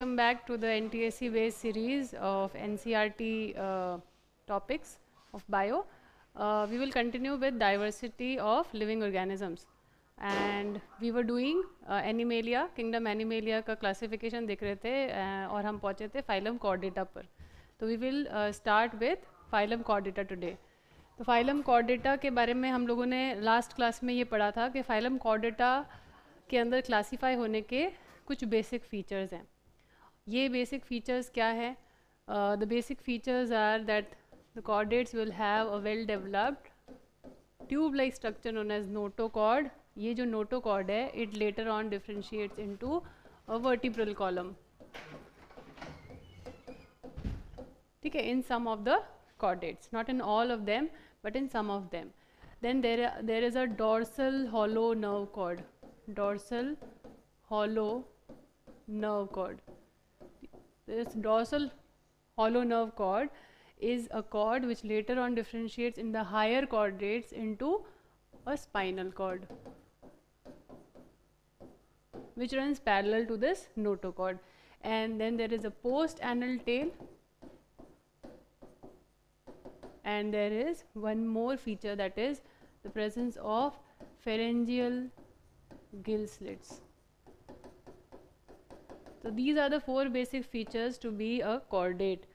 Welcome back to the NTSC based series of NCRT uh, topics of bio. Uh, we will continue with diversity of living organisms and we were doing uh, Animalia, Kingdom Animalia का classification देख रहे थे uh, और हम पहुँचे थे phylum Chordata पर तो we will uh, start with phylum Chordata today. तो phylum Chordata के बारे में हम लोगों ने last class में ये पढ़ा था कि phylum Chordata के अंदर classify होने के कुछ basic features हैं ये बेसिक फीचर्स क्या है? The basic features are that the chordates will have a well developed tube like structure known as notochord ये जो नोटोकॉर्ड है it later on differentiates into a vertebral column ठीक है in some of the chordates, not in all of them, but in some of them. Then there there is a dorsal hollow nerve cord dorsal hollow nerve cord This dorsal hollow nerve cord is a cord which later on differentiates in the higher chordates into a spinal cord which runs parallel to this notochord and then there is a post anal tail and there is one more feature that is the presence of pharyngeal gill slits. So these are the four basic features to be a chordate.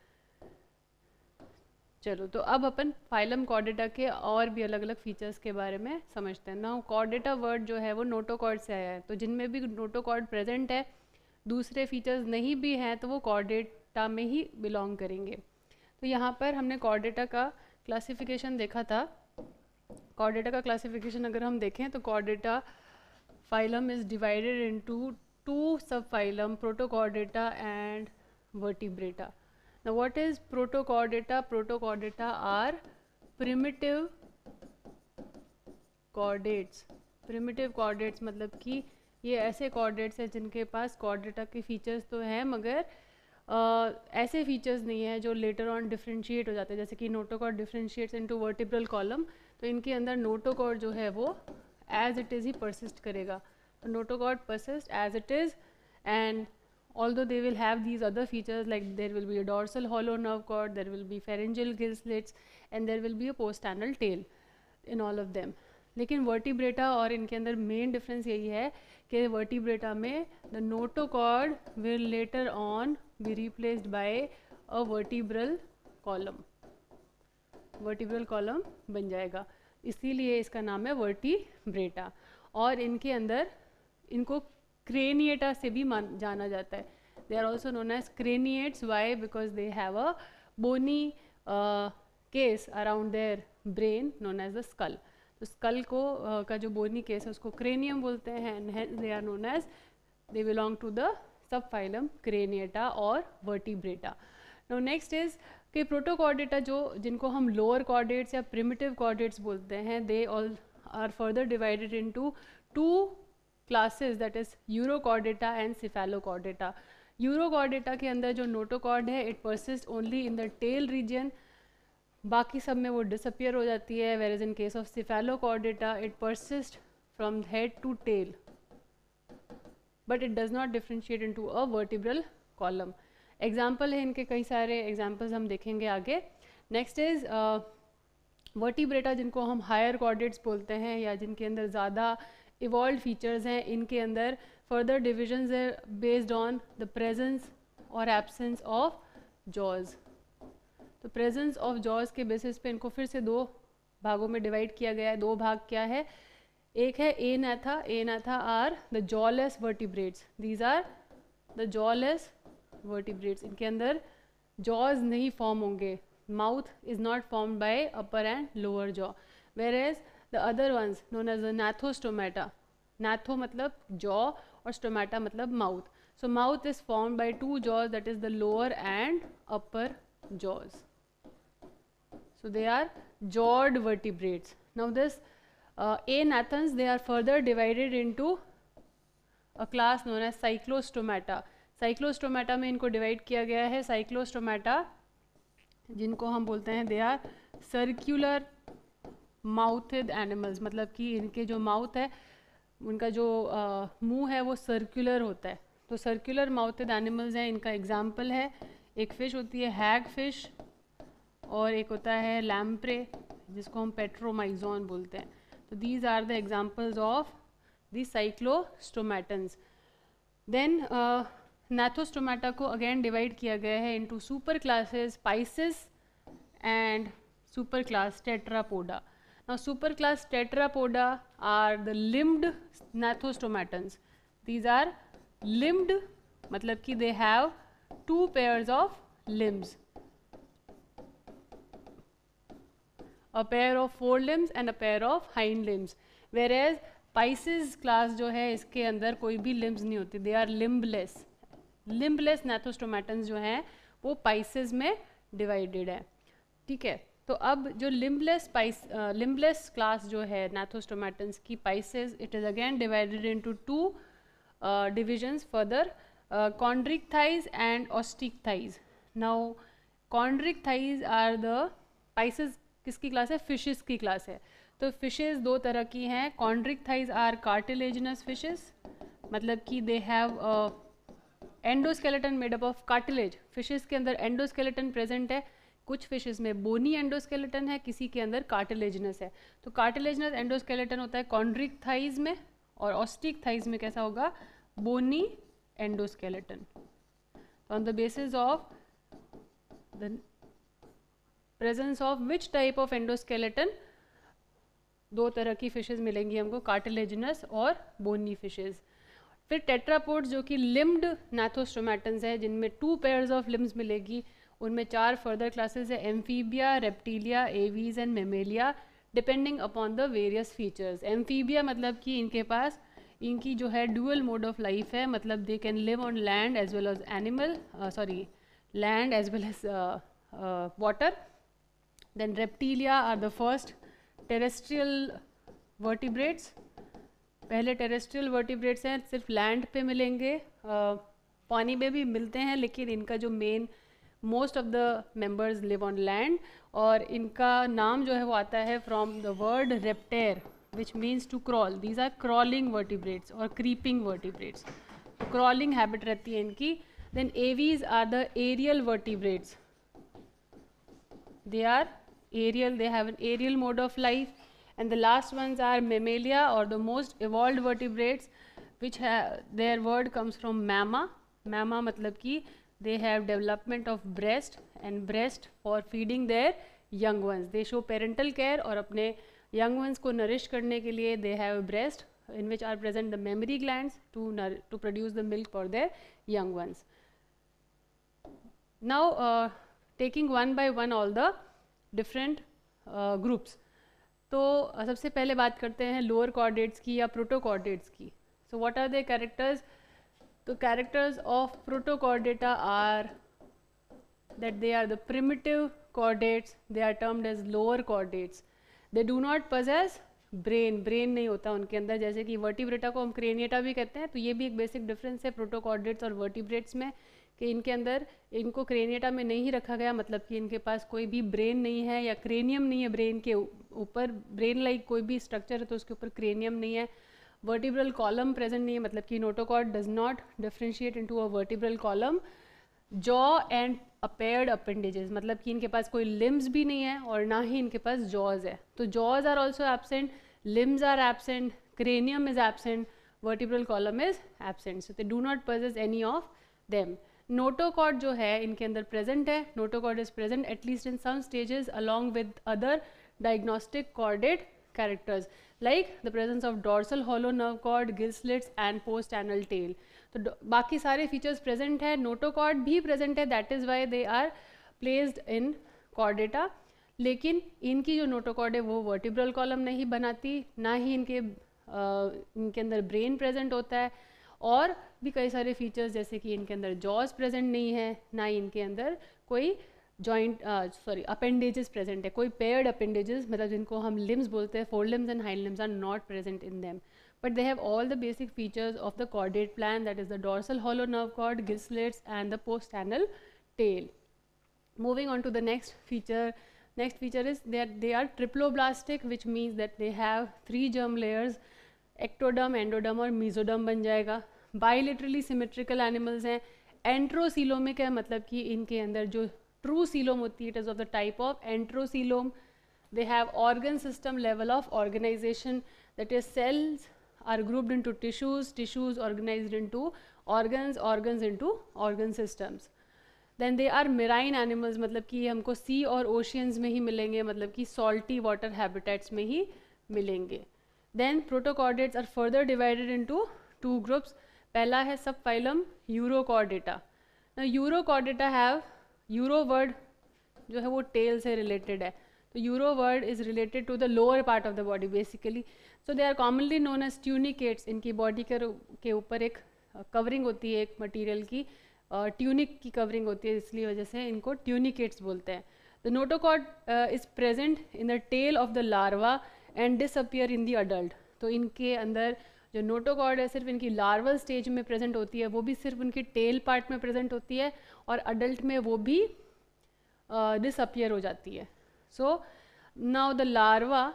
चलो तो अब अपन phylum chordata के और भी अलग अलग features के बारे में समझते हैं। ना कॉर्डेटा वर्ड जो है, वो नोटोकॉर्ड से आया है। तो जिनमें भी नोटोकॉर्ड प्रेजेंट है, दूसरे फीचर्स नहीं भी हैं तो वो कॉर्डेटा में ही बिलोंग करेंगे। तो यहाँ पर हमने कॉर्डेटा का क्लासिफिकेशन देखा था। कॉर्डेटा का क्लासिफिकेशन अगर हम देखें तो chordata phylum is divided into two subphylum Protochordata and Vertebrata. Now what is Protochordata? Protochordata are primitive chordates. Primitive chordates मतलब कि ये ऐसे chordates हैं जिनके पास chordata के features तो हैं मगर Uh, ऐसे फीचर्स नहीं है जो लेटर ऑन डिफ्रेंशिएट हो जाते हैं जैसे कि notochord differentiates into vertebral column तो इनके अंदर नोटोकॉर्ड जो है वो एज इट इज़ ही परसिस्ट करेगा notochord persists as it is and although they will have these other features like there will be a dorsal hollow nerve cord, there will be pharyngeal gill slits and there will be a postanal tail in all of them. लेकिन vertebrata और इनके अंदर main difference यही है कि vertebrata में the notochord will later on be replaced by a vertebral column vertebral column बन जाएगा इसीलिए इसका नाम है वर्टिब्रेटा और इनके अंदर इनको क्रेनिएटा से भी मान जाना जाता है। They are also known as craniates why because they have a bony case around their brain known as the skull तो स्कल को uh, का जो बोनी केस है उसको क्रेनियम बोलते हैं they are known as they belong to the subphylum craniata और vertebrata no next is कि प्रोटोकॉर्डेटा जो जिनको हम लोअर कॉर्डेट्स या प्रिमिटिव कॉर्डेट्स बोलते हैं they all are further divided into two classes that is urochordata and cephalochordata urochordata के अंदर जो नोटोकॉर्ड है it persist only in the tail region बाकी सब में वो डिसअपियर हो जाती है whereas in case of cephalochordata it persist from head to tail but it does not differentiate into a vertebral column example है इनके कई सारे एग्जाम्पल्स हम देखेंगे आगे. नेक्स्ट इज़ वर्टिब्रेटा जिनको हम हायर कॉर्डेट्स बोलते हैं, या जिनके अंदर ज़्यादा इवॉल्व फीचर्स हैं, इनके अंदर फर्दर डिविजन्स है बेस्ड ऑन द प्रेजेंस और एब्सेंस ऑफ़ जॉज तो प्रेजेंस ऑफ़ जॉज के बेसिस पे इनको फिर से दो भागों में डिवाइड किया गया है। दो भाग क्या है? एक है agnatha agnatha are the jawless vertebrates these are the jawless vertebrates इनके अंदर जॉज नहीं फॉर्म होंगे। Mouth is not form by upper and lower jaw whereas the other ones known as a gnathostomata gnathos मतलब jaw और stomata मतलब mouth so mouth is form by two jaws that is the lower and upper jaws so they are jawed vertebrates now this a gnathans they are further divided into a class known as cyclostomata cyclostomata में इनको divide किया गया है। Cyclostomata जिनको हम बोलते हैं they are circular mouthed animals मतलब कि इनके जो माउथ है, उनका जो मुँह है, वो सर्कुलर होता है। तो सर्कुलर माउथेड एनिमल्स हैं, इनका एग्ज़ाम्पल है। एक फ़िश होती है हैग फ़िश और एक होता है लैम्प्रे जिसको हम पेट्रोमाइजोन बोलते हैं। तो these are the examples of the cyclostomatans then gnathostomata को अगेन डिवाइड किया गया है into super classes pisces and super class tetrapoda. Now super class tetrapoda are the limbed gnathostomatans. These are limbed मतलब कि they have two pairs of limbs. A pair of four limbs and a pair of hind limbs. Whereas Pisces class जो है इसके अंदर कोई भी limbs नहीं होती they are limbless. limbless gnathostomatans जो हैं वो Pisces में divided है ठीक है तो अब जो लिम्बलेस पाइस लिम्बलेस क्लास जो है नाथोस्टोमेटन्स की pisces it is again divided into two divisions further chondrichthyes and osteichthyes now chondrichthyes are the pisces किसकी क्लास है? फिशेस की क्लास है। तो फिशेस दो तरह की हैं। कॉन्ड्रिक थाइज आर कार्टिलेजनस फिशेस मतलब कि they have endoskeleton made up of cartilage fishes के अंदर एंडोस्केलेटन प्रेजेंट है। कुछ फिशेस में बोनी एंडोस्केलेटन है, किसी के अंदर कार्टिलेजनस है। तो कार्टिलेजनस एंडोस्केलेटन होता है कॉन्ड्रिक थाइज में और ऑस्टिक थाइज में कैसा होगा? Bony endoskeleton on the basis of the presence of which type of endoskeleton दो तरह की फिशेज मिलेंगी हमको कार्टिलेजनस और बोनी फिशेज फिर टेट्रापोर्ट्स जो कि लिम्ड नाथोस्टोमेटन्स है, जिनमें टू पेयर्स ऑफ़ लिम्स मिलेगी उनमें चार फर्दर क्लासेस है amphibia reptilia aves and mammalia depending upon the various features amphibia मतलब कि इनके पास इनकी जो है डुअल मोड ऑफ़ लाइफ है मतलब they can live on land as well as animal sorry land as well as water then reptilia are the first terrestrial vertebrates पहले टेरेस्ट्रियल वर्टिब्रेट्स हैं सिर्फ़ लैंड पे मिलेंगे uh, पानी में भी मिलते हैं लेकिन इनका जो main most of the members live on land और इनका नाम जो है वो आता है from the word repter which means to crawl these are crawling vertebrates और क्रीपिंग वर्टिब्रेट्स तो क्रॉलिंग हैबिट रहती है इनकी. Then aves are the aerial vertebrates they are aerial they have an aerial mode of life and the last ones are mammalia or the most evolved vertebrates, which have their word comes from mamma. Mamma matlab ki they have development of breast and breast for feeding their young ones they show parental care और अपने young ones को nourish करने के लिए they have breast in which are present the mammary glands to to produce the milk for their young ones now uh, taking one by one all the different uh, groups तो सबसे पहले बात करते हैं lower chordates की या protochordates की so what are the characters The characters of protochordata are that they are the primitive chordates, they are termed as lower chordates. They do not possess brain brain नहीं होता उनके अंदर। जैसे कि vertebrata को हम क्रेनिएटा भी कहते हैं तो ये भी एक बेसिक डिफरेंस है प्रोटोकॉर्डेट्स और वर्टिब्रेट्स में कि इनके अंदर इनको क्रेनिएटा में नहीं रखा गया मतलब कि इनके पास कोई भी ब्रेन नहीं है या क्रेनियम नहीं है ब्रेन के ऊपर ब्रेन लाइक कोई भी स्ट्रक्चर है तो उसके ऊपर क्रेनियम नहीं है। वर्टिब्रल कॉलम प्रेजेंट नहीं है मतलब कि notochord does not differentiate into a vertebral column jaw and a paired appendages मतलब कि इनके पास कोई लिम्स भी नहीं है और ना ही इनके पास जॉज है। तो jaws are also absent limbs are absent cranium is absent vertebral column is absent so they do not possess any of them notochord जो है, इनके अंदर प्रेजेंट है। Notochord is present at least in some stages along with other diagnostic chordate characters. Like the presence of dorsal hollow nerve cord, gill slits and post anal tail. तो बाकी सारे features present है notochord भी present है that is why they are placed in chordata लेकिन इनकी जो notochord है वो वर्टिब्रल कॉलम नहीं बनाती ना ही इनके आ, इनके अंदर ब्रेन प्रेजेंट होता है और भी कई सारे फीचर्स जैसे कि इनके अंदर जॉज प्रेजेंट नहीं है ना ही इनके अंदर कोई जॉइंट सॉरी अपेंडेजेस प्रेजेंट है। कोई पेयर्ड अपेंडेजेस मतलब जिनको हम लिम्स बोलते हैं four limbs and high limbs are not present in them but they have all the basic features of the chordate plan that is the dorsal hollow nerve cord gill slits and the post anal tail moving on to the next feature next feature is that they are triploblastic which means that they have three germ layers ectoderm endoderm और mesoderm बन जाएगा। बायोलिटरली symmetrical animals हैं। Enterocoelomic है मतलब कि इनके अंदर जो ट्रू सीलोम होती है it is of the type of enterocoelom they have organ system level of organization. That is, cells are grouped into tissues. Tissues organized into organs organs into organ systems. Then they are marine animals मतलब कि हमको सी और oceans में ही मिलेंगे मतलब कि salty water habitats में ही मिलेंगे. Then protochordates are further divided into two groups पहला है subphylum urochordata urochordata have uro word जो है वो टेल से रिलेटेड है। तो uro word is related to the lower part of the body basically so they are commonly known as tunicates इनकी body के ऊपर एक कवरिंग होती है एक मटीरियल की। ट्यूनिक की कवरिंग होती है, इसलिए वजह से इनको ट्यूनिकेट्स बोलते हैं। The notochord is present in the tail of the larva and disappear in the adult तो इनके अंदर जो नोटोकॉड है, सिर्फ़ इनकी लार्वल स्टेज में प्रेजेंट होती है, वो भी सिर्फ़ उनकी टेल पार्ट में प्रेजेंट होती है। और अडल्ट में वो भी डिसअपियर uh, हो जाती है। So now the larva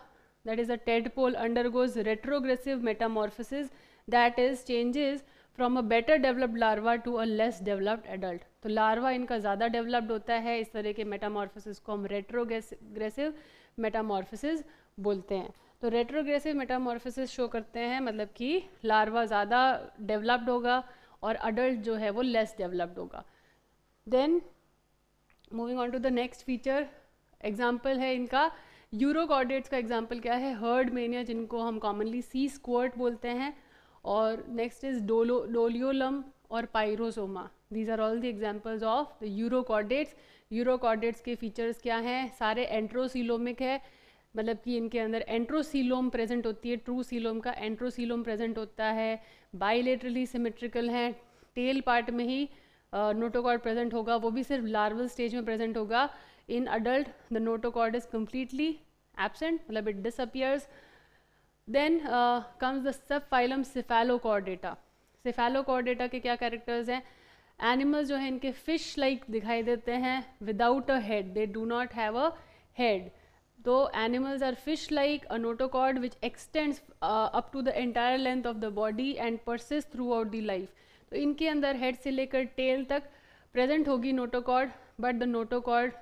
that is a tadpole undergoes retrogressive metamorphosis that is changes from a better developed larva to a less developed adult तो लार्वा इनका ज़्यादा डेवलप्ड होता है इस तरह के मेटामॉर्फिसिस को हम रेट्रोग्रेसिव मेटामॉर्फिसिस बोलते हैं। तो रेट्रोग्रेसिव मेटामॉर्फिसिस शो करते हैं मतलब कि लार्वा ज़्यादा डेवलप्ड होगा और अडल्ट जो है वो लेस डेवलप्ड होगा। Then moving on to the next feature example है इनका। यूरोकॉर्डेट्स का एग्ज़ाम्पल क्या है? हर्ड मेनिया जिनको हम कॉमनली सी स्क्वर्ट बोलते हैं। और नेक्स्ट इज़ डोलो डोलियोलम और pyrosoma these are all the examples of the urochordates urochordates के फीचर्स क्या हैं? सारे एंट्रोसीलोमिक है। मतलब कि इनके अंदर एंट्रोसीलोम प्रेजेंट होती है। ट्रू सीलोम का एंट्रोसीलोम प्रेजेंट होता है। बाइलेटरली सिमेट्रिकल है। टेल पार्ट में ही नोटोकॉर्ड प्रेजेंट होगा, वो भी सिर्फ़ लार्वल स्टेज में प्रेजेंट होगा। In adult the notochord is completely absent मतलब it disappears then comes the subphylum cephalochordata cephalochordata के क्या कैरेक्टर्स हैं? एनिमल्स जो हैं, इनके फ़िश लाइक दिखाई देते हैं without a head they do not have a head two animals are fish like a notochord which extends up to the entire length of the body and persists throughout the life तो इनके अंदर head से लेकर tail तक present होगी notochord but the notochord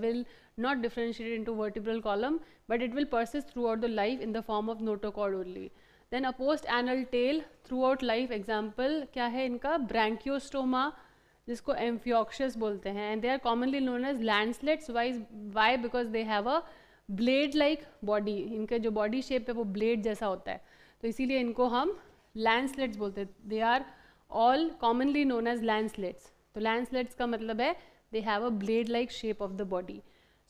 will not differentiate into vertebral column but it will persist throughout the life in the form of notochord only then a post anal tail throughout life example क्या है इनका? Branchiostoma जिसको एम्फियोक्शस बोलते हैं and they are commonly known as lancelets wise why because they have a blade like body इनका जो body shape है, वो ब्लेड जैसा होता है। तो इसीलिए इनको हम लैंडस्लेट्स बोलते हैं। They are all commonly known as landslets तो landslets का मतलब है they have a blade like shape of the body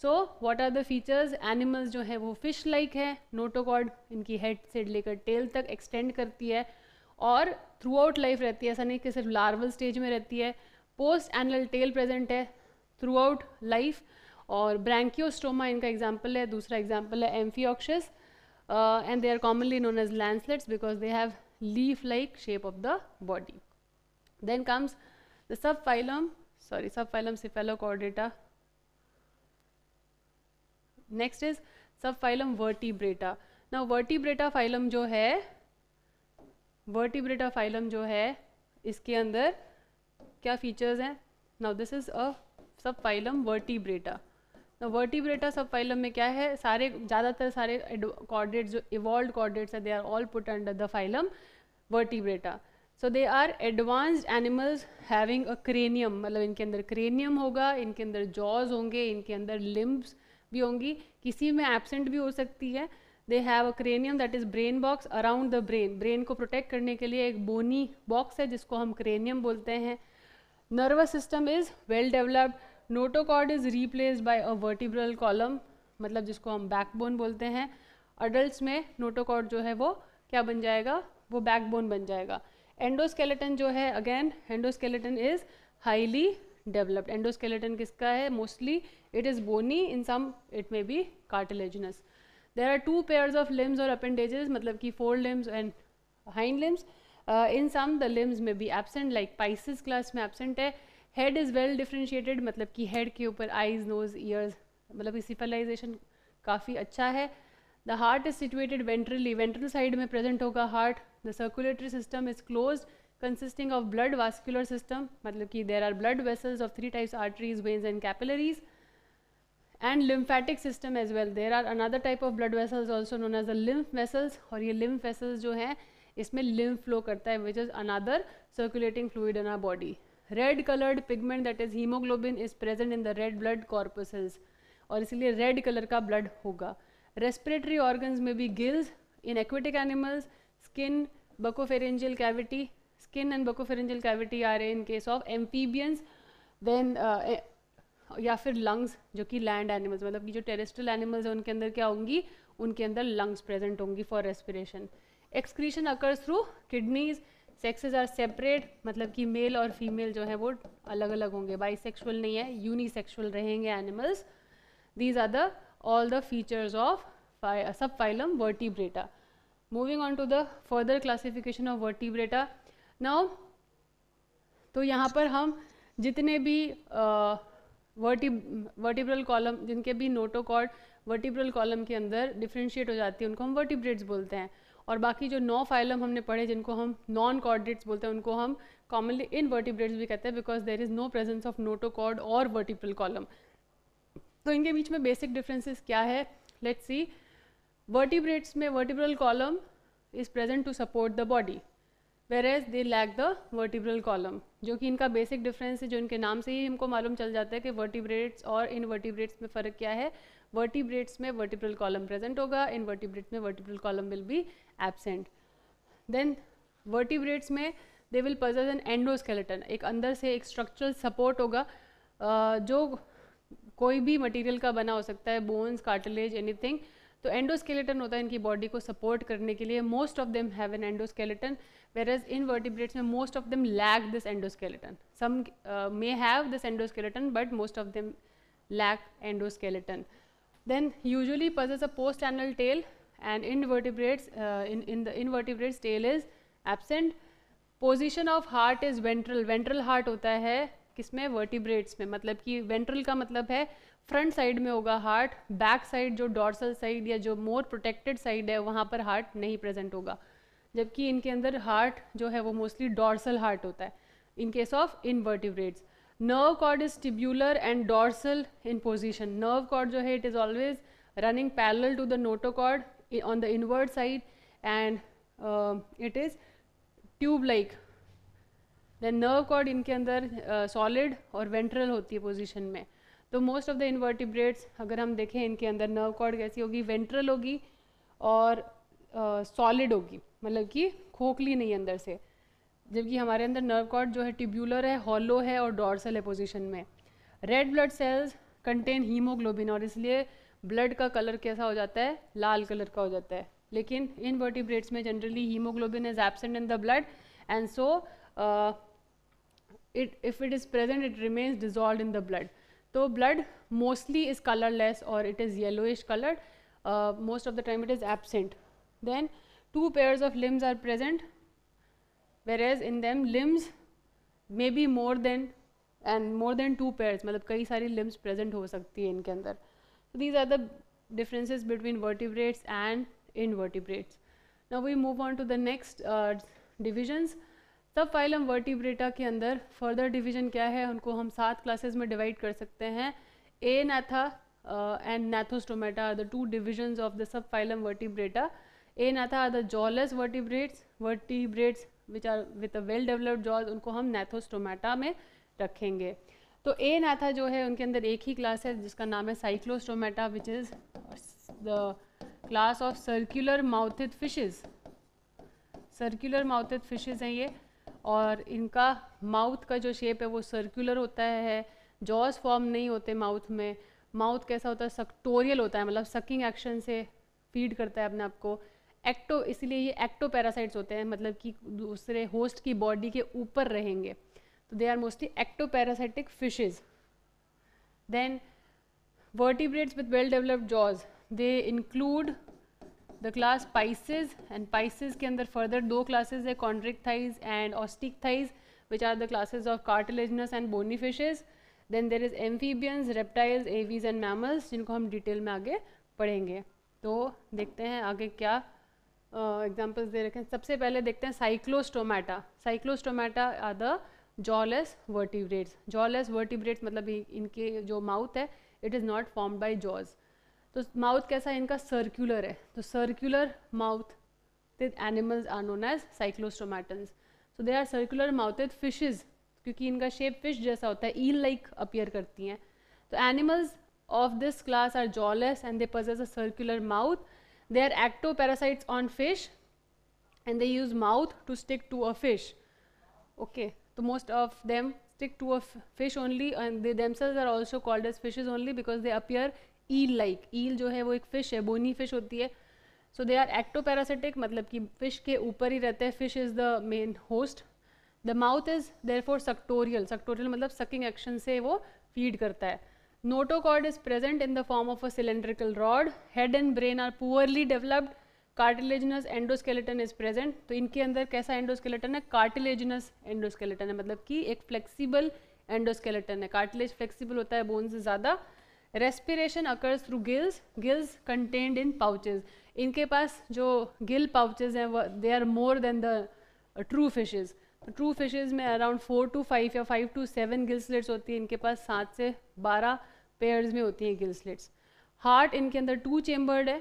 so what are the features animals जो है वो fish like है, notochord इनकी हेड से लेकर टेल तक एक्सटेंड करती है और थ्रू आउट लाइफ रहती है। ऐसा नहीं कि सिर्फ़ लार्वल स्टेज में रहती है। पोस्ट एनल टेल प्रेजेंट है थ्रू आउट लाइफ और ब्रैंकियोस्टोमा इनका एग्ज़ाम्पल है। दूसरा एग्ज़ाम्पल है amphioxus and they are commonly known as lancelets because they have leaf like shape of the body comes the subphylum sorry, subphylum cephalochordata next is subphylum vertebrata. Now, vertebrata phylum जो है, vertebrata phylum है, इसके अंदर क्या features हैं? Now this is a subphylum vertebrata vertebrata subphylum में क्या है? सारे, ज़्यादातर सारे कॉर्डेट्स जो इवॉल्व कॉर्डेट्स है they are all put under the phylum vertebrata so they are advanced animals having a cranium मतलब इनके अंदर क्रेनियम होगा, इनके अंदर जॉज होंगे, इनके अंदर लिम्ब्स भी होंगी। किसी में एबसेंट भी हो सकती है। They have a cranium that is brain box around the brain brain को प्रोटेक्ट करने के लिए एक बोनी बॉक्स है, जिसको हम क्रेनियम बोलते हैं। Nervous system is well developed notochord is replaced by a vertebral column मतलब जिसको हम बैकबोन बोलते हैं। अडल्ट में नोटोकॉर्ड जो है वो क्या बन जाएगा? वो बैकबोन बन जाएगा। एंडोस्केलेटन जो है again endoskeleton is highly developed endoskeleton किसका है? Mostly it is bony in some it may be cartilaginous there are two pairs of limbs और अपेंडेजेस मतलब कि fore limbs and hind limbs in some the limbs may be absent like pisces class में absent है. Head is well differentiated मतलब कि head के ऊपर eyes nose years मतलब सिफलाइजेशन काफ़ी अच्छा है. The heart is situated ventrally ventral side में प्रेजेंट होगा heart the circulatory system is closed consisting of blood vascular system मतलब कि there are blood vessels of three types arteries veins and capillaries and lymphatic system as well there are another type of blood vessels also known as a lymph vessels और ये lymph vessels जो है, इसमें lymph flow करता है which is another circulating fluid in our body red coloured pigment that is haemoglobin is present in the red blood corpuscles और इसलिए red colour का ब्लड होगा. रेस्पिरेटरी ऑर्गन्स में भी gills in aquatic animals skin buccopharyngeal cavity skin and buccopharyngeal cavity are in case of amphibians then uh, या फिर lungs जो कि लैंड एनिमल्स मतलब कि जो टेरेस्ट्रियल एनिमल्स हैं उनके अंदर क्या होंगी? उनके अंदर लंग्स प्रेजेंट होंगी for respiration excretion occurs through kidneys sexes are separate मतलब कि मेल और फीमेल जो है वो अलग अलग होंगे। बाई सेक्शुअल नहीं है यूनिसेक्सुअल रहेंगे animals these are the all the features of subphylum vertebrata moving on to the further classification of vertebrata now तो यहाँ पर हम जितने भी वर्टि वर्टिब्रल कॉलम जिनके भी नोटोकॉर्ड वर्टिब्रल कॉलम के अंदर डिफ्रेंशिएट हो जाती है, उनको हम वर्टिब्रेट्स बोलते हैं। और बाकी जो नौ फाइलम हमने पढ़े, जिनको हम नॉन कॉर्डेट्स बोलते हैं, उनको हम कॉमनली इन वर्टिब्रेट्स भी कहते हैं because there is no presence of notochord और वर्टिब्रल कॉलम तो इनके बीच में बेसिक डिफरेंसेस क्या है? लेट्स सी वर्टिब्रेट्स में vertebral column is present to support the body whereas they lack the vertebral column जो कि इनका बेसिक डिफरेंस है, जो इनके नाम से ही हमको मालूम चल जाता है कि वर्टिब्रेट्स और इन वर्टिब्रेट्स में फ़र्क क्या है। वर्टिब्रेट्स में वर्टिब्रल कॉलम प्रेजेंट होगा इन वर्टिब्रेट्स में vertebral column will be absent then vertebrates में they will possess an endoskeleton एक अंदर से एक स्ट्रक्चरल सपोर्ट होगा जो कोई भी मटेरियल का बना हो सकता है बोन्स कार्टिलेज एनीथिंग तो एंडोस्केलेटन होता है इनकी बॉडी को सपोर्ट करने के लिए। Most of them have an endoskeleton whereas invertebrates में most of them lack this endoskeleton some may have this endoskeleton but most of them lack endoskeleton then usually possess a post anal tail and in vertebrates in the invertebrates tail is absent position of heart is ventral ventral heart होता है किसमें? Vertebrates में। मतलब कि ventral का मतलब है front side में होगा हार्ट बैक साइड जो डॉर्सल साइड या जो मोर प्रोटेक्टेड साइड है, वहाँ पर हार्ट नहीं प्रेजेंट होगा। जबकि इनके अंदर हार्ट जो है, वो मोस्टली डॉर्सल हार्ट होता है in case of invertebrates nerve cord is tubular and dorsal in position nerve cord जो है it is always running parallel to the notochord on the invert side and it is tube like then nerve cord इनके अंदर solid uh, और ventral होती है position में। तो most of the invertebrates अगर हम देखें इनके अंदर नर्व कॉर्ड कैसी होगी वेंट्रल होगी और सॉलिड uh, होगी। मतलब कि खोखली नहीं अंदर से। जबकि हमारे अंदर नर्व कॉर्ड जो है ट्यूब्यूलर है हॉलो है और डॉर्सल है पोजिशन में। Red blood cells contain haemoglobin और इसलिए ब्लड का कलर कैसा हो जाता है? लाल कलर का हो जाता है। लेकिन इन वर्टिब्रेट्स में generally haemoglobin is absent in the blood and so it if it is present it remains dissolve in the blood तो ब्लड मोस्टली इज कलरलेस और it is yellowish coloured most of the time it is absent then two pairs of limbs are present whereas in them limbs may be more than and more than two pairs मतलब कई सारी limbs present हो सकती है इनके अंदर so these are the differences between vertebrates and invertebrates now we move on to the next uh, divisions Subphylum vertebrata के अंदर फर्दर डिवीज़न क्या है, उनको हम सात क्लासेस में डिवाइड कर सकते हैं। Agnatha and Gnathostomata are the two divisions of the subphylum Vertebrata Agnatha are the jawless vertebrates vertebrates which are with a well developed jaws उनको हम नेथोस्टोमेटा में रखेंगे। तो ए नाथा जो है, उनके अंदर एक ही क्लास है, जिसका नाम है Cyclostomata which is the class of circular mouthed fishes circular mouthed fishes हैं ये। और इनका माउथ का जो शेप है वो सर्कुलर होता है जॉज फॉर्म नहीं होते माउथ में। माउथ कैसा होता है? सक्टोरियल होता है मतलब सकिंग एक्शन से फ़ीड करता है अपने आप को। एक्टो इसलिए ये एक्टो पैरासाइट्स होते हैं मतलब कि दूसरे होस्ट की बॉडी के ऊपर रहेंगे। तो they are mostly ectoparasitic fishes then vertebrates with well developed jaws they include the class Pisces and Pisces के अंदर फर्दर दो क्लासेज है Chondrichthyes and Osteichthyes which are the classes of cartilaginous and bony fishes then there is amphibians reptiles Aves and mammals जिनको हम detail में आगे पढ़ेंगे। तो देखते हैं आगे क्या एग्जाम्पल्स uh, दे रखे सबसे पहले देखते हैं Cyclostomata Cyclostomata are the jawless vertebrates jawless vertebrates मतलब इनके जो माउथ है it is not form by jaws तो माउथ कैसा है? इनका सर्कुलर है। तो circular mouth animals are known as cyclostomatans so they are circular mouth fishes क्योंकि इनका शेप फ़िश जैसा होता है ईल लाइक अपियर करती हैं। तो animals of this class are jawless and they possess a circular mouth they are ectoparasites on fish and they use mouth to stick to a fish okay तो most of them stick to a fish only and they themselves are also called as fishes only because they appear eel like eel जो है वो एक fish है bony fish होती है। So they are ectoparasitic मतलब कि फ़िश के ऊपर ही रहते हैं। Fish is the main host the mouth is there for suctorial suctorial मतलब सकिंग एक्शन से वो फ़ीड करता है। Notochord is present in the form of a cylindrical rod head and brain are poorly developed cartilaginous endoskeleton is present तो इनके अंदर कैसा endoskeleton है? कार्टिलेजिनस एंडोस्केलेटन है। मतलब कि एक फ्लेक्सीबल एंडोस्केलेटन है। कार्टिलेज फ्लेक्सीबल होता है बोन से ज़्यादा। Respiration occurs through gills gills contained in pouches इनके पास जो गिल पाउचेज हैं they are more than the true fishes true fishes में अराउंड फोर टू फाइव या five to seven gill slits होती हैं. इनके पास सात से बारह पेयर्स में होती हैं गिल स्लेट्स हार्ट इनके अंदर टू चेम्बर्ड है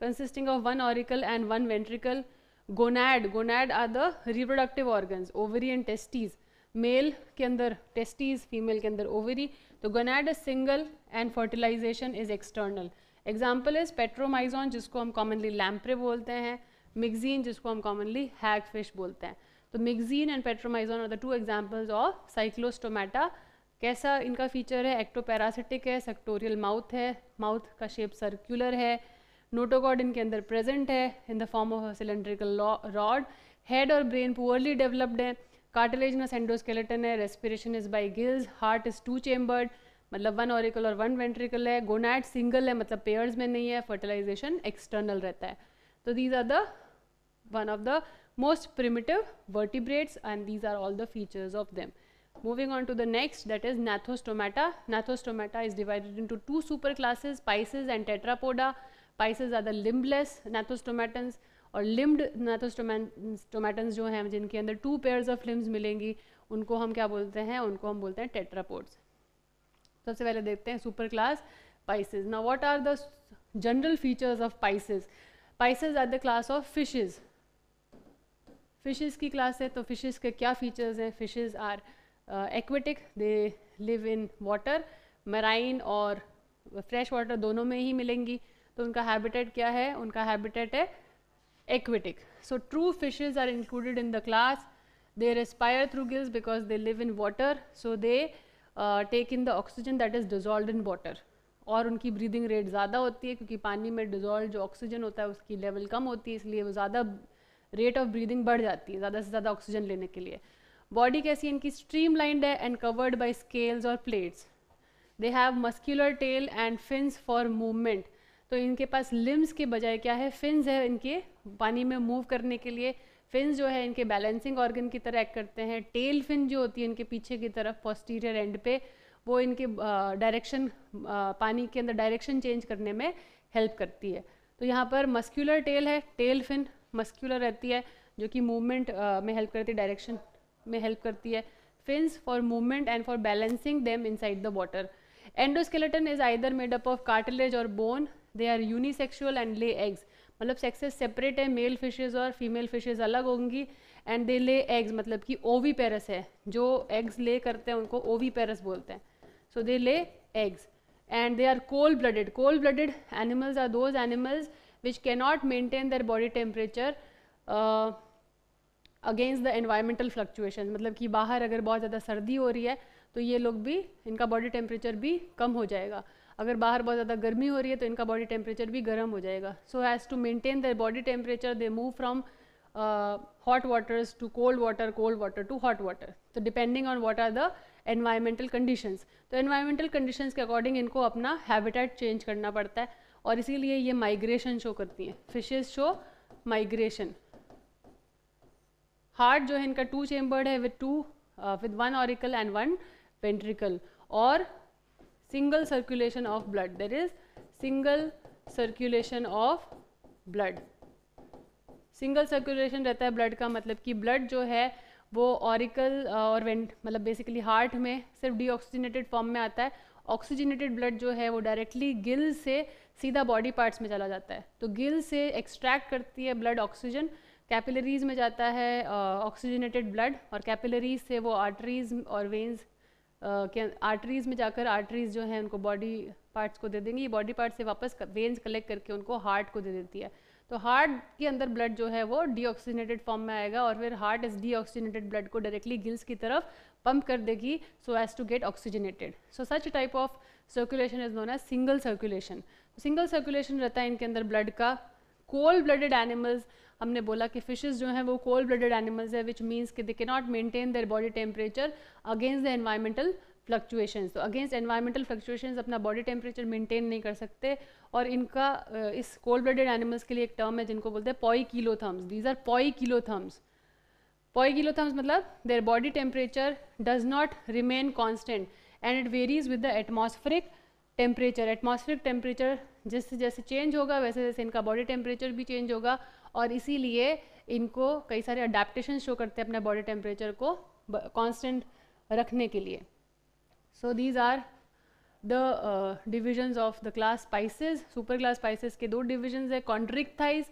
consisting of one auricle and one ventricle Gonad, gonad are the reproductive organs, ovary and testes. Male के अंदर टेस्टीज फीमेल के अंदर ovary. तो gonad is single and fertilisation is external example is petromyzon जिसको हम commonly lamprey बोलते हैं मिक्जीन जिसको हम commonly फ़िश बोलते हैं. तो Myxine and Petromyzon are the two examples of Cyclostomata कैसा इनका फीचर है? एक्टोपैरासिटिक है सेक्टोरियल माउथ है माउथ का शेप सर्कुलर है. नोटोकॉड इनके अंदर प्रेजेंट है in the form of cylindrical rod head और ब्रेन पुअरली डेवलप्ड है. कार्टिलेजनस एंडोस्केलेटन है respiration is by gills heart is two chambered मतलब वन ऑरिकल और वन वेंट्रिकल है गोनाइट सिंगल है मतलब पेयर्स में नहीं है फर्टिलाइजेशन एक्सटर्नल रहता है। तो these are the one of the most primitive vertebrates and these are all the features of them moving on to the next that is Gnathostomata Gnathostomata is divided into two superclasses Pisces and Tetrapoda Pisces are the limbless gnathostomatans और limbed नेथोस्टोमेटन्स जो हैं, जिनके अंदर two pairs of limbs मिलेंगी, उनको हम क्या बोलते हैं? उनको हम बोलते हैं टेट्रापोड्स सबसे पहले देखते हैं सुपर क्लास पाइसेस ना what are the general features of Pisces Pisces are the class of fishes fishes की क्लास है तो फिशेज के क्या फीचर्स हैं? Fishes are aquatic they live in water marine और फ्रेश वाटर दोनों में ही मिलेंगी. तो उनका हैबिटेट क्या है? उनका हैबिटेट है aquatic so true fishes are included in the class they respire through gills because they live in water so they take in the oxygen that is dissolve in water और उनकी breathing rate ज़्यादा होती है क्योंकि पानी में dissolve जो oxygen होता है उसकी लेवल कम होती है, इसलिए वो ज़्यादा रेट ऑफ़ ब्रीदिंग बढ़ जाती है, ज़्यादा से ज़्यादा ऑक्सीजन लेने के लिए। बॉडी कैसी इनकी स्ट्रीम लाइंड है एंड कवर्ड बाई स्केल्स और plates they have muscular tail and fins for movement तो इनके पास लिम्स के बजाय क्या है? फिन्स है इनके पानी में मूव करने के लिए। फिन्स जो है इनके बैलेंसिंग ऑर्गन की तरह एक्ट करते हैं। टेल फिन जो होती है इनके पीछे की तरफ़ पोस्टीरियर एंड पे, वो इनके डायरेक्शन पानी के अंदर डायरेक्शन चेंज करने में हेल्प करती है। तो यहाँ पर मस्क्यूलर टेल है टेल फिन मस्क्यूलर रहती है, जो कि मूवमेंट में हेल्प करती है डायरेक्शन में हेल्प करती है। Fins for movement and for balancing them inside the water endoskeleton is either made up of cartilage और bone they are unisexual and lay eggs मतलब सेक्सेस सेपरेट है मेल फिशेज और female fishes अलग होंगी and they lay eggs मतलब कि ओवी पेरस है। जो एग्स ले करते हैं, उनको ओवी पेरस बोलते हैं। So they lay eggs and they are cold blooded cold blooded animals are those animals which cannot maintain their body temperature against the environmental fluctuation मतलब कि बाहर अगर बहुत ज़्यादा सर्दी हो रही है तो ये लोग भी, इनका बॉडी टेम्परेचर भी कम हो जाएगा। अगर बाहर बहुत ज़्यादा गर्मी हो रही है तो इनका बॉडी टेम्परेचर भी गर्म हो जाएगा। So has to maintain their body temperature they move from hot waters to cold water cold water to hot water तो depending on what are the environmental conditions तो एनवायरमेंटल कंडीशंस के according इनको अपना habitat change करना पड़ता है और इसीलिए ये माइग्रेशन शो करती हैं। फिशेज शो माइग्रेशन हार्ट जो है इनका टू चेम्बर्ड है with two with one auricle and one ventricle और single circulation of blood. There is single circulation of blood. Single circulation रहता है ब्लड का मतलब कि ब्लड जो है, वो ऑरिकल और वेंट मतलब बेसिकली हार्ट में सिर्फ़ डीऑक्सीजनेटेड फॉर्म में आता है। ऑक्सीजनेटेड ब्लड जो है, वो डायरेक्टली गिल से सीधा बॉडी पार्ट्स में चला जाता है। तो गिल से एक्सट्रैक्ट करती है ब्लड ऑक्सीजन कैपिलरीज में जाता है ऑक्सीजनेटेड ब्लड और कैपिलरीज से वो आर्टरीज और वेंस के आर्टरीज में जाकर आर्टरीज जो है, उनको बॉडी पार्ट्स को दे देंगे। ये बॉडी पार्ट से वापस वेंस कलेक्ट करके उनको हार्ट को दे देती है। तो हार्ट के अंदर ब्लड जो है, वो डीऑक्सीनेटेड फॉर्म में आएगा और फिर हार्ट इस डीऑक्सीनेटेड ब्लड को डायरेक्टली गिल्स की तरफ़ पंप कर देगी so as to get oxygenated so such type of circulation is known as single circulation single circulation रहता है इनके अंदर ब्लड का। कोल्ड ब्लडेड एनिमल्स हमने बोला कि फिशेस जो हैं वो कोल्ड ब्लडेड एनिमल्स है विच मीन्स कि they can not maintain their body temperature against the environmental fluctuations तो अगेंस्ट एनवायरमेंटल फ्लक्चुएशंस अपना बॉडी टेम्परेचर मेंटेन नहीं कर सकते और इनका इस कोल्ड ब्लडेड एनिमल्स के लिए एक टर्म है जिनको बोलते हैं पॉई किलोथम्स दीज आर पॉई किलोथम्स पॉई किलोथम्स मतलब their body temperature does not remain constant and it varies with the atmospheric temperature atmospheric temperature जैसे जैसे चेंज होगा, वैसे जैसे इनका बॉडी टेम्परेचर भी चेंज होगा और इसीलिए इनको कई सारे अडेप्टशन शो करते हैं अपने बॉडी टेम्परेचर को कांस्टेंट रखने के लिए। So these are the divisions of the class Pisces superclass Pisces के दो डिविजन्स है कॉन्ट्रिक थाइज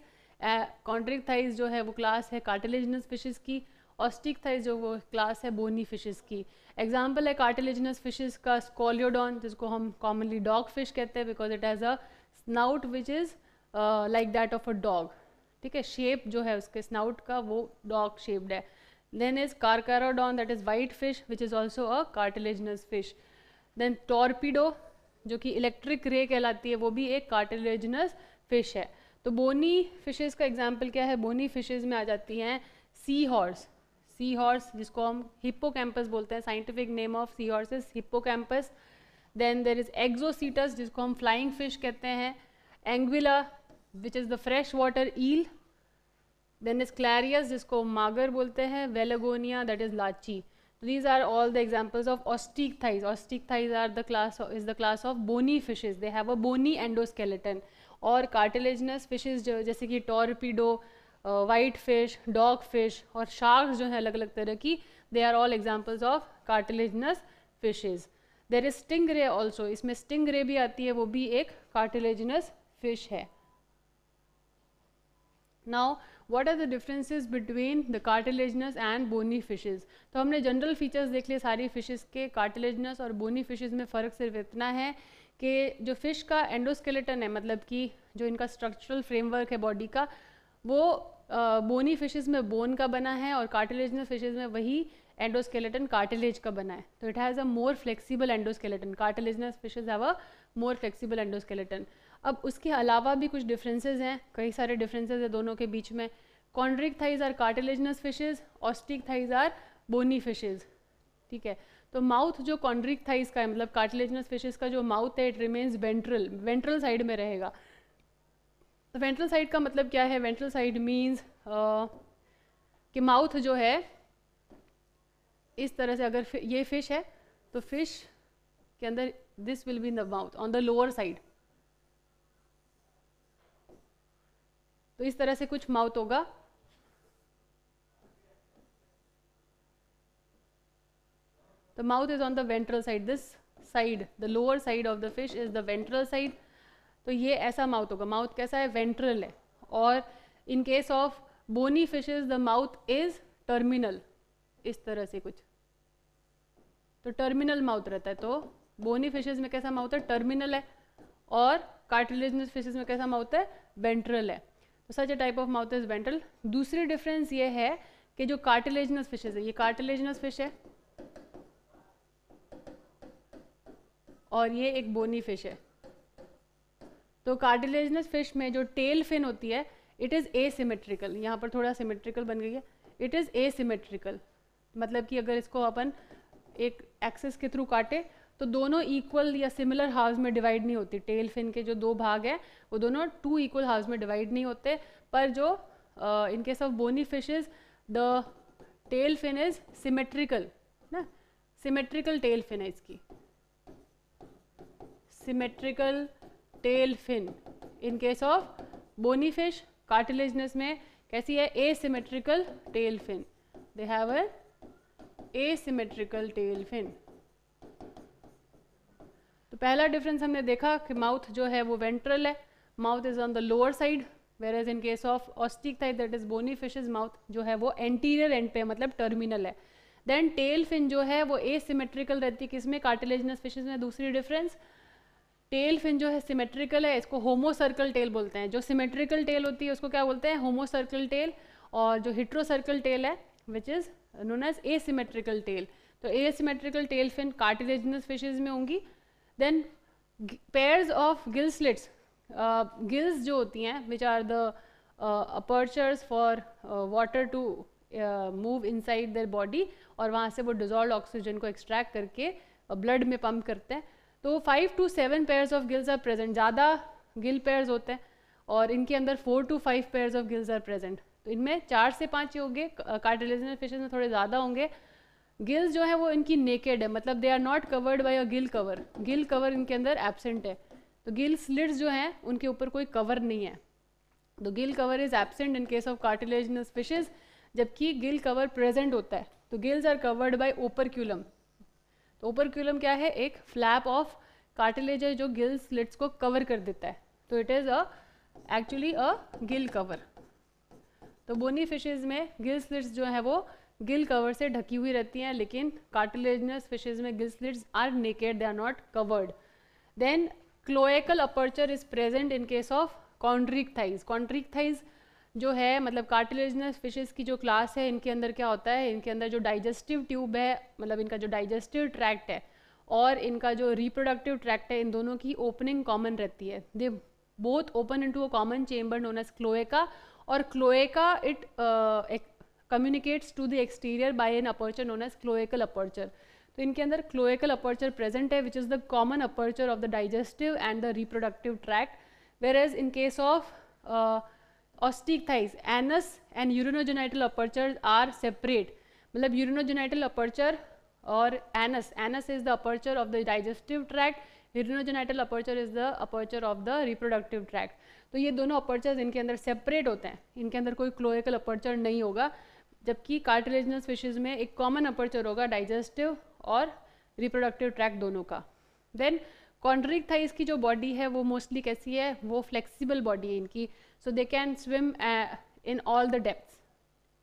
कॉन्ट्रिक थाइज जो है वो क्लास है कार्टिलेजनस फिशेस की ऑस्टिक थाइज जो वो क्लास है बोनी फिशेस की। एग्ज़ाम्पल है कार्टिलेजनस फिशेस का स्कॉलियोडॉन जिसको हम कॉमनली डॉग फ़िश कहते हैं because it has a snout which is like that of a dog ठीक है? शेप जो है उसके स्नाउट का वो डॉग शेप्ड है। Then is Carcharodon that is white fish which is also a cartilaginous fish then Torpedo जो कि इलेक्ट्रिक रे कहलाती है, वो भी एक कार्टिलेजनस फ़िश है। तो बोनी फिशेस का एग्ज़ाम्पल क्या है? बोनी फिशेज में आ जाती हैं सी हॉर्स सी हॉर्स जिसको हम हिप्पो बोलते हैं scientific name of seahorse is Hippocampus then there is Exocoetus जिसको हम फ्लाइंग फ़िश कहते हैं. Anguilla which is the fresh water eel then is Clarias जिसको मागर बोलते हैं. Wallagonia that is lachi are all the examples of ostick thighs. Ostick thighs are the class of, is the class of bony fishes. They have a bony endoskeleton. और cartilaginous fishes जैसे कि Torpedo white fish dog fish और sharks जो है अलग अलग तरह की they are all examples of cartilaginous fishes there is stingray also इसमें स्टिंग रे भी आती है, वो भी एक कार्टिलेजनस फ़िश है. Now what are the differences between the cartilaginous and bony fishes तो हमने जनरल फीचर्स देख लिए, सारी फिशेज के कार्टिलेजनस और बोनी फिशेज में फ़र्क सिर्फ़ इतना है कि जो फ़िश का एंडोस्केलेटन है मतलब कि जो इनका स्ट्रक्चरल फ्रेमवर्क है बॉडी का वो बोनी फिशेज में बोन का बना है और कार्टिलेजनस फिशेज में वही एंडोस्केलेटन कार्टिलेज का बना है। तो it has a more flexible endoskeleton cartilaginous fishes have a more flexible endoskeleton अब उसके अलावा भी कुछ डिफरेंसेस हैं। कई सारे डिफरेंसेस हैं दोनों के बीच में। Chondrichthyes are cartilaginous fishes Osteichthyes are bony fishes ठीक है? तो माउथ जो कॉन्ड्रिक थाइज का है मतलब कार्टिलेजनस फिशेज का जो माउथ है it remains ventral ventral side में रहेगा। वेंट्रल साइड का मतलब क्या है? वेंट्रल साइड मीन्स कि माउथ जो है, इस तरह से अगर ये फ़िश है तो फ़िश के अंदर this will be in the mouth on the lower side तो इस तरह से कुछ माउथ होगा। The mouth is on the ventral side. This side, the lower side of the fish is the ventral side. तो ये ऐसा माउथ होगा। माउथ कैसा है? वेंट्रल है। और in case of bony fishes the mouth is terminal इस तरह से कुछ। तो टर्मिनल माउथ रहता है। तो बोनी फिशेज में कैसा माउथ है? टर्मिनल है। और कार्टिलेजनस फिशेज में कैसा माउथ है? वेंट्रल है। तो such a type of mouth is ventral दूसरी डिफरेंस ये है कि जो कार्टिलेजनस फिशेज है, ये कार्टिलेजनस फ़िश है। और ये एक बोनी फ़िश है। तो कार्टिलेजनस फ़िश में जो टेल फिन होती है इट इज़ ए सिमेट्रिकल यहाँ पर थोड़ा सिमेट्रिकल बन गई है. इट इज़ ए सिमेट्रिकल मतलब कि अगर इसको अपन एक एक्सेस के थ्रू काटे तो दोनों इक्वल या सिमिलर हाउस में डिवाइड नहीं होती. टेल फिन के जो दो भाग हैं, वो दोनों टू इक्वल हाउस में डिवाइड नहीं होते. पर जो in case of bony fishes the tail fin is symmetrical ना? सिमेट्रिकल टेल फिन है इसकी. Symmetrical tail fin in case of bony fish cartilaginous में कैसी है? Symmetrical tail fin they have a asymmetrical tail fin तो पहला difference हमने देखा कि माउथ जो है वो वेंट्रल है. Mouth is on the lower side whereas in case of Osteichthyes that is bony fishes mouth जो है वो एंटीरियर एंड पे मतलब टर्मिनल है. देन टेल फिन जो है वो ए सिमेट्रिकल रहती है किसमें? कार्टिलेजनस फिशेज में. दूसरी डिफरेंस टेल फिन जो है सिमेट्रिकल है इसको होमो सर्कल टेल बोलते हैं। जो सिमेट्रिकल टेल होती है उसको क्या बोलते हैं? होमो सर्कल टेल और जो हिट्रो सर्कल टेल है which is known as asymmetrical tail तो asymmetrical tail fin cartilaginous fishes में होंगी। Then pairs of gill slits gills जो होती हैं which are the apertures for water to move inside their body और वहाँ से वो डिजॉल्व ऑक्सीजन को एक्सट्रैक्ट करके ब्लड uh, में पम्प करते हैं। तो five to seven pairs of gills are present ज़्यादा गिल पेयर्स होते हैं और इनके अंदर four to five pairs of gills are present तो इनमें चार से पाँच ही होंगे कार्टिलेजनल फिशेज में थोड़े ज़्यादा होंगे। गिल्स जो है वो इनकी नेकेड है मतलब they are not covered by a gill cover gill cover इनके अंदर एबसेंट है। तो गिल स्लिट्स जो हैं, उनके ऊपर कोई कवर नहीं है। तो gill cover is absent in case of cartilaginous fishes जबकि गिल कवर प्रेजेंट होता है। तो gills are covered by operculum तो ओपरक्यूलम क्या है? एक फ्लैप ऑफ़ कार्टिलेज है जो गिल स्लिट्स को कवर कर देता है। तो it is a actually a gill cover तो बोनी फिशेज में गिल स्लिट्स जो है वो गिल कवर से ढकी हुई रहती हैं, लेकिन कार्टिलेजनस फिशेज में gill slits are naked they are not covered then cloacal aperture is present in case of Chondrichthyes Chondrichthyes जो है मतलब कार्टिलेजनस फिशेज की जो क्लास है, इनके अंदर क्या होता है? इनके अंदर जो डाइजेस्टिव ट्यूब है मतलब इनका जो डाइजेस्टिव ट्रैक्ट है और इनका जो रिप्रोडक्टिव ट्रैक्ट है, इन दोनों की ओपनिंग कॉमन रहती है। They both open into a common chamber known as cloaca और cloaca it communicates to the exterior by an aperture known as cloacal aperture तो इनके अंदर क्लोएकल अपर्चर प्रेजेंट है which is the common aperture of the digestive and the reproductive tract whereas in case of Osteichthyes anus and urinogenital aperture are separate मतलब urinogenital aperture और anus anus is the aperture of the digestive tract urinogenital aperture is the aperture of the reproductive tract तो ये दोनों apertures इनके अंदर separate होते हैं। इनके अंदर कोई क्लोरिकल अपर्चर नहीं होगा, जबकि कार्टिलेजनस फिशेज में एक कॉमन अपर्चर होगा डाइजेस्टिव और रिप्रोडक्टिव ट्रैक दोनों का। देन कॉन्ड्रिक थाइस की जो बॉडी है, वो मोस्टली कैसी है? वो फ्लेक्सिबल बॉडी है इनकी। So they can swim in all the depth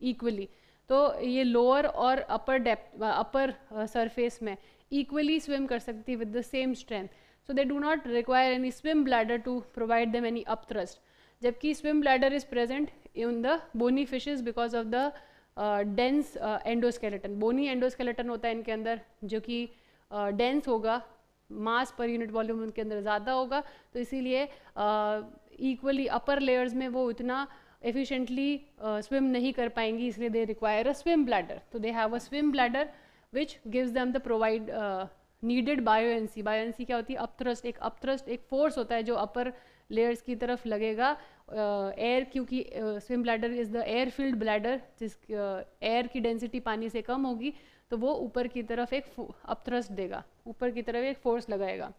equally तो ये लोअर और अपर डेप्थ अपर सरफेस में इक्वली स्विम कर सकती है with the same strength so they do not require any swim bladder to provide them any upthrust जबकि swim bladder is present in the bony fishes because of the dense endoskeleton bony endoskeleton होता है इनके अंदर जो कि dense uh, होगा mass per unit volume उनके अंदर ज़्यादा होगा तो इसीलिए uh, इक्वली अपर लेयर्स में वो इतना एफिशिएंटली स्विम नहीं कर पाएँगी इसलिए they require a swim bladder तो they have a swim bladder which gives them the provide needed buoyancy buoyancy क्या होती है? अपथ्रस्ट एक अपथ्रस्ट एक फोर्स होता है जो अपर लेयर्स की तरफ़ लगेगा एयर uh, क्योंकि swim bladder is the air filled bladder जिस एयर uh, की डेंसिटी पानी से कम होगी तो वो ऊपर की तरफ़ एक अपथ्रस्ट देगा. ऊपर की तरफ़ एक फोर्स लगाएगा.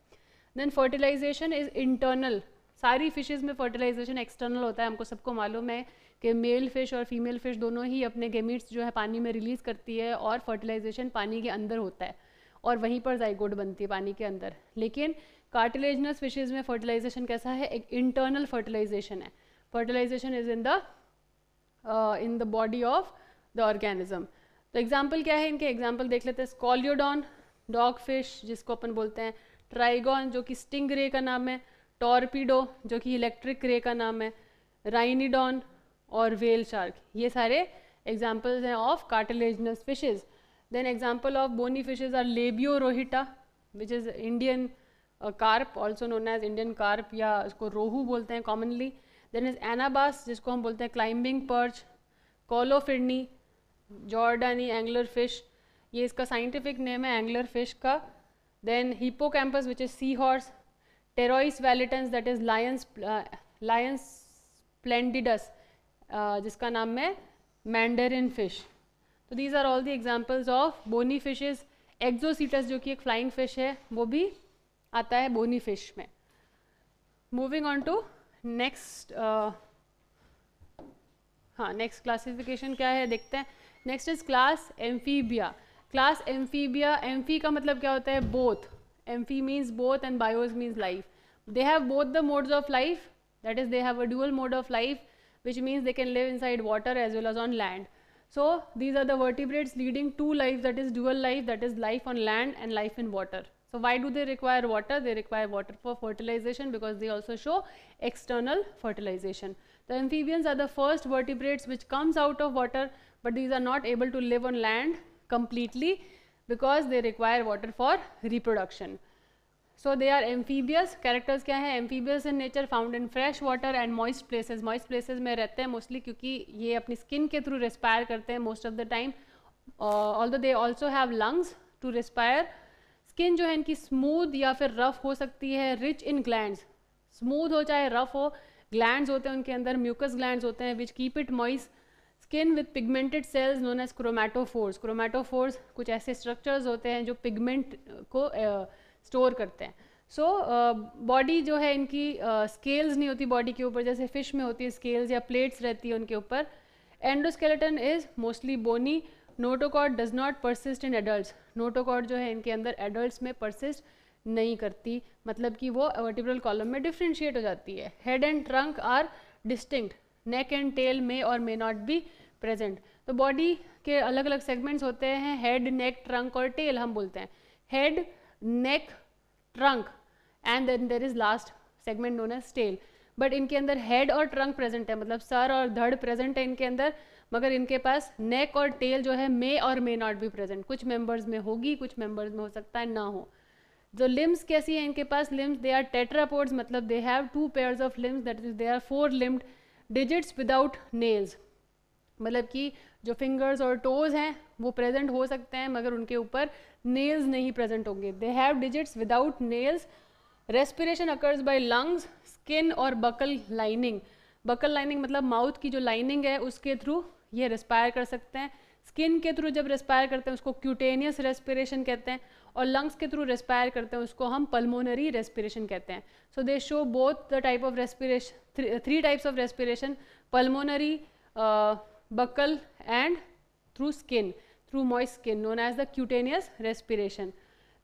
देन फर्टिलाइजेशन इज़ इंटरनल सारी फिशेज में फर्टिलाइजेशन एक्सटर्नल होता है, हमको सबको मालूम है कि मेल फ़िश और फीमेल फ़िश दोनों ही अपने गेमिट्स जो है पानी में रिलीज़ करती है और फर्टिलाइजेशन पानी के अंदर होता है और वहीं पर जाइगोड बनती है पानी के अंदर। लेकिन कार्टिलेजनस फिशेज में फर्टिलाइजेशन कैसा है? एक इंटरनल फर्टिलाइजेशन है। Fertilisation is in the in the body of the organism तो एग्ज़ाम्पल क्या है? इनके एग्ज़ाम्पल देख लेते हैं। स्कॉलियोडॉन डॉग फ़िश जिसको अपन बोलते हैं। ट्राइगॉन जो कि स्टिंग रे का नाम है। टॉर्पीडो, जो कि इलेक्ट्रिक रे का नाम है, राइनीडॉन और वेल शार्क। ये सारे एग्जाम्पल्स हैं of cartilaginous fishes then example of bony fishes are Labeo rohita which is Indian carp also known as Indian carp या उसको रोहू बोलते हैं कॉमनली देन इज़ एनाबास जिसको हम बोलते हैं क्लाइंबिंग पर्च कोलोफिडनी जॉर्डानी एंगलर फ़िश ये इसका साइंटिफिक नेम है एंगलर फ़िश का. Then hippocampus which is sea horse valitans that is is lions splendidus uh, जिसका नाम है मैंडरिन फ़िश तो these are all the examples of bony fishes Exocoetus जो कि एक फ्लाइंग फ़िश है वो भी आता है बोनी फ़िश में. मूविंग ऑन टू नेक्स्ट हाँ नेक्स्ट क्लासिफिकेशन क्या है देखते हैं. Next is class Amphibia class Amphibia amphi का मतलब क्या होता है? Both Mp means both and bios means life. They have both the modes of life. That is, they have a dual mode of life, which means they can live inside water as well as on land. So these are the vertebrates leading two lives that is dual life that is life on land and life in water. So why do they require water? They require water for fertilization because they also show external fertilization. The amphibians are the first vertebrates which comes out of water but these are not able to live on land completely because they require water for reproduction. So they are amphibious characters क्या है amphibious in nature found in fresh water and moist places moist places में रहते हैं mostly क्योंकि ये अपनी skin के through respire करते हैं most of the time although they also have lungs to respire skin जो है इनकी स्मूथ या फिर रफ हो सकती है रिच इन ग्लैंड स्मूथ हो चाहे रफ हो ग्लैंड होते हैं उनके अंदर म्यूकस ग्लैंड होते हैं which keep it moist skin with pigmented cells known as chromatophores chromatophores कुछ ऐसे स्ट्रक्चर्स होते हैं जो पिगमेंट को स्टोर uh, करते हैं। सो so, बॉडी uh, जो है इनकी स्केल्स uh, नहीं होती बॉडी के ऊपर जैसे फ़िश में होती है स्केल्स या प्लेट्स रहती है उनके ऊपर। Endoskeleton is mostly bony notochord does not persist in adult notochord जो है इनके अंदर एडल्ट में परसिस्ट नहीं करती। मतलब कि वो वर्टिब्रल कॉलम में डिफ्रेंशिएट हो जाती है। Head and trunk are distinct neck and tail में और मे नॉट बी प्रेजेंट तो बॉडी के अलग अलग सेगमेंट्स होते हैं हेड नेक ट्रंक और टेल हम बोलते हैं। Head neck trunk and then there is last segment known as tail but इनके अंदर हेड और ट्रंक प्रेजेंट है मतलब सर और धड़ प्रेजेंट है इनके अंदर, मगर इनके पास नेक और टेल जो है मे और मे नॉट बी प्रेजेंट कुछ मेंबर्स में होगी, कुछ मेंबर्स में हो सकता है, ना हो। जो लिम्स कैसी है इनके पास लिम्स दे आर टेट्रापोड्स मतलब they have two pairs of limbs that is they are four limbed digits without nails मतलब कि जो फिंगर्स और टोज हैं, वो प्रेजेंट हो सकते हैं, मगर उनके ऊपर नेल्स नहीं प्रेजेंट होंगे। They have digits without nails respiration occurs by lungs skin और बकल लाइनिंग बकल लाइनिंग मतलब माउथ की जो लाइनिंग है, उसके थ्रू ये रेस्पायर कर सकते हैं। स्किन के थ्रू जब रेस्पायर करते हैं, उसको क्यूटेनियस रेस्पिरेशन कहते हैं। और लंग्स के थ्रू रेस्पायर करते हैं, उसको हम पल्मोनरी रेस्पिरेशन कहते हैं। So they show both the type of respiration three types of respiration pulmonary buccal and through skin through moist skin known as the cutaneous respiration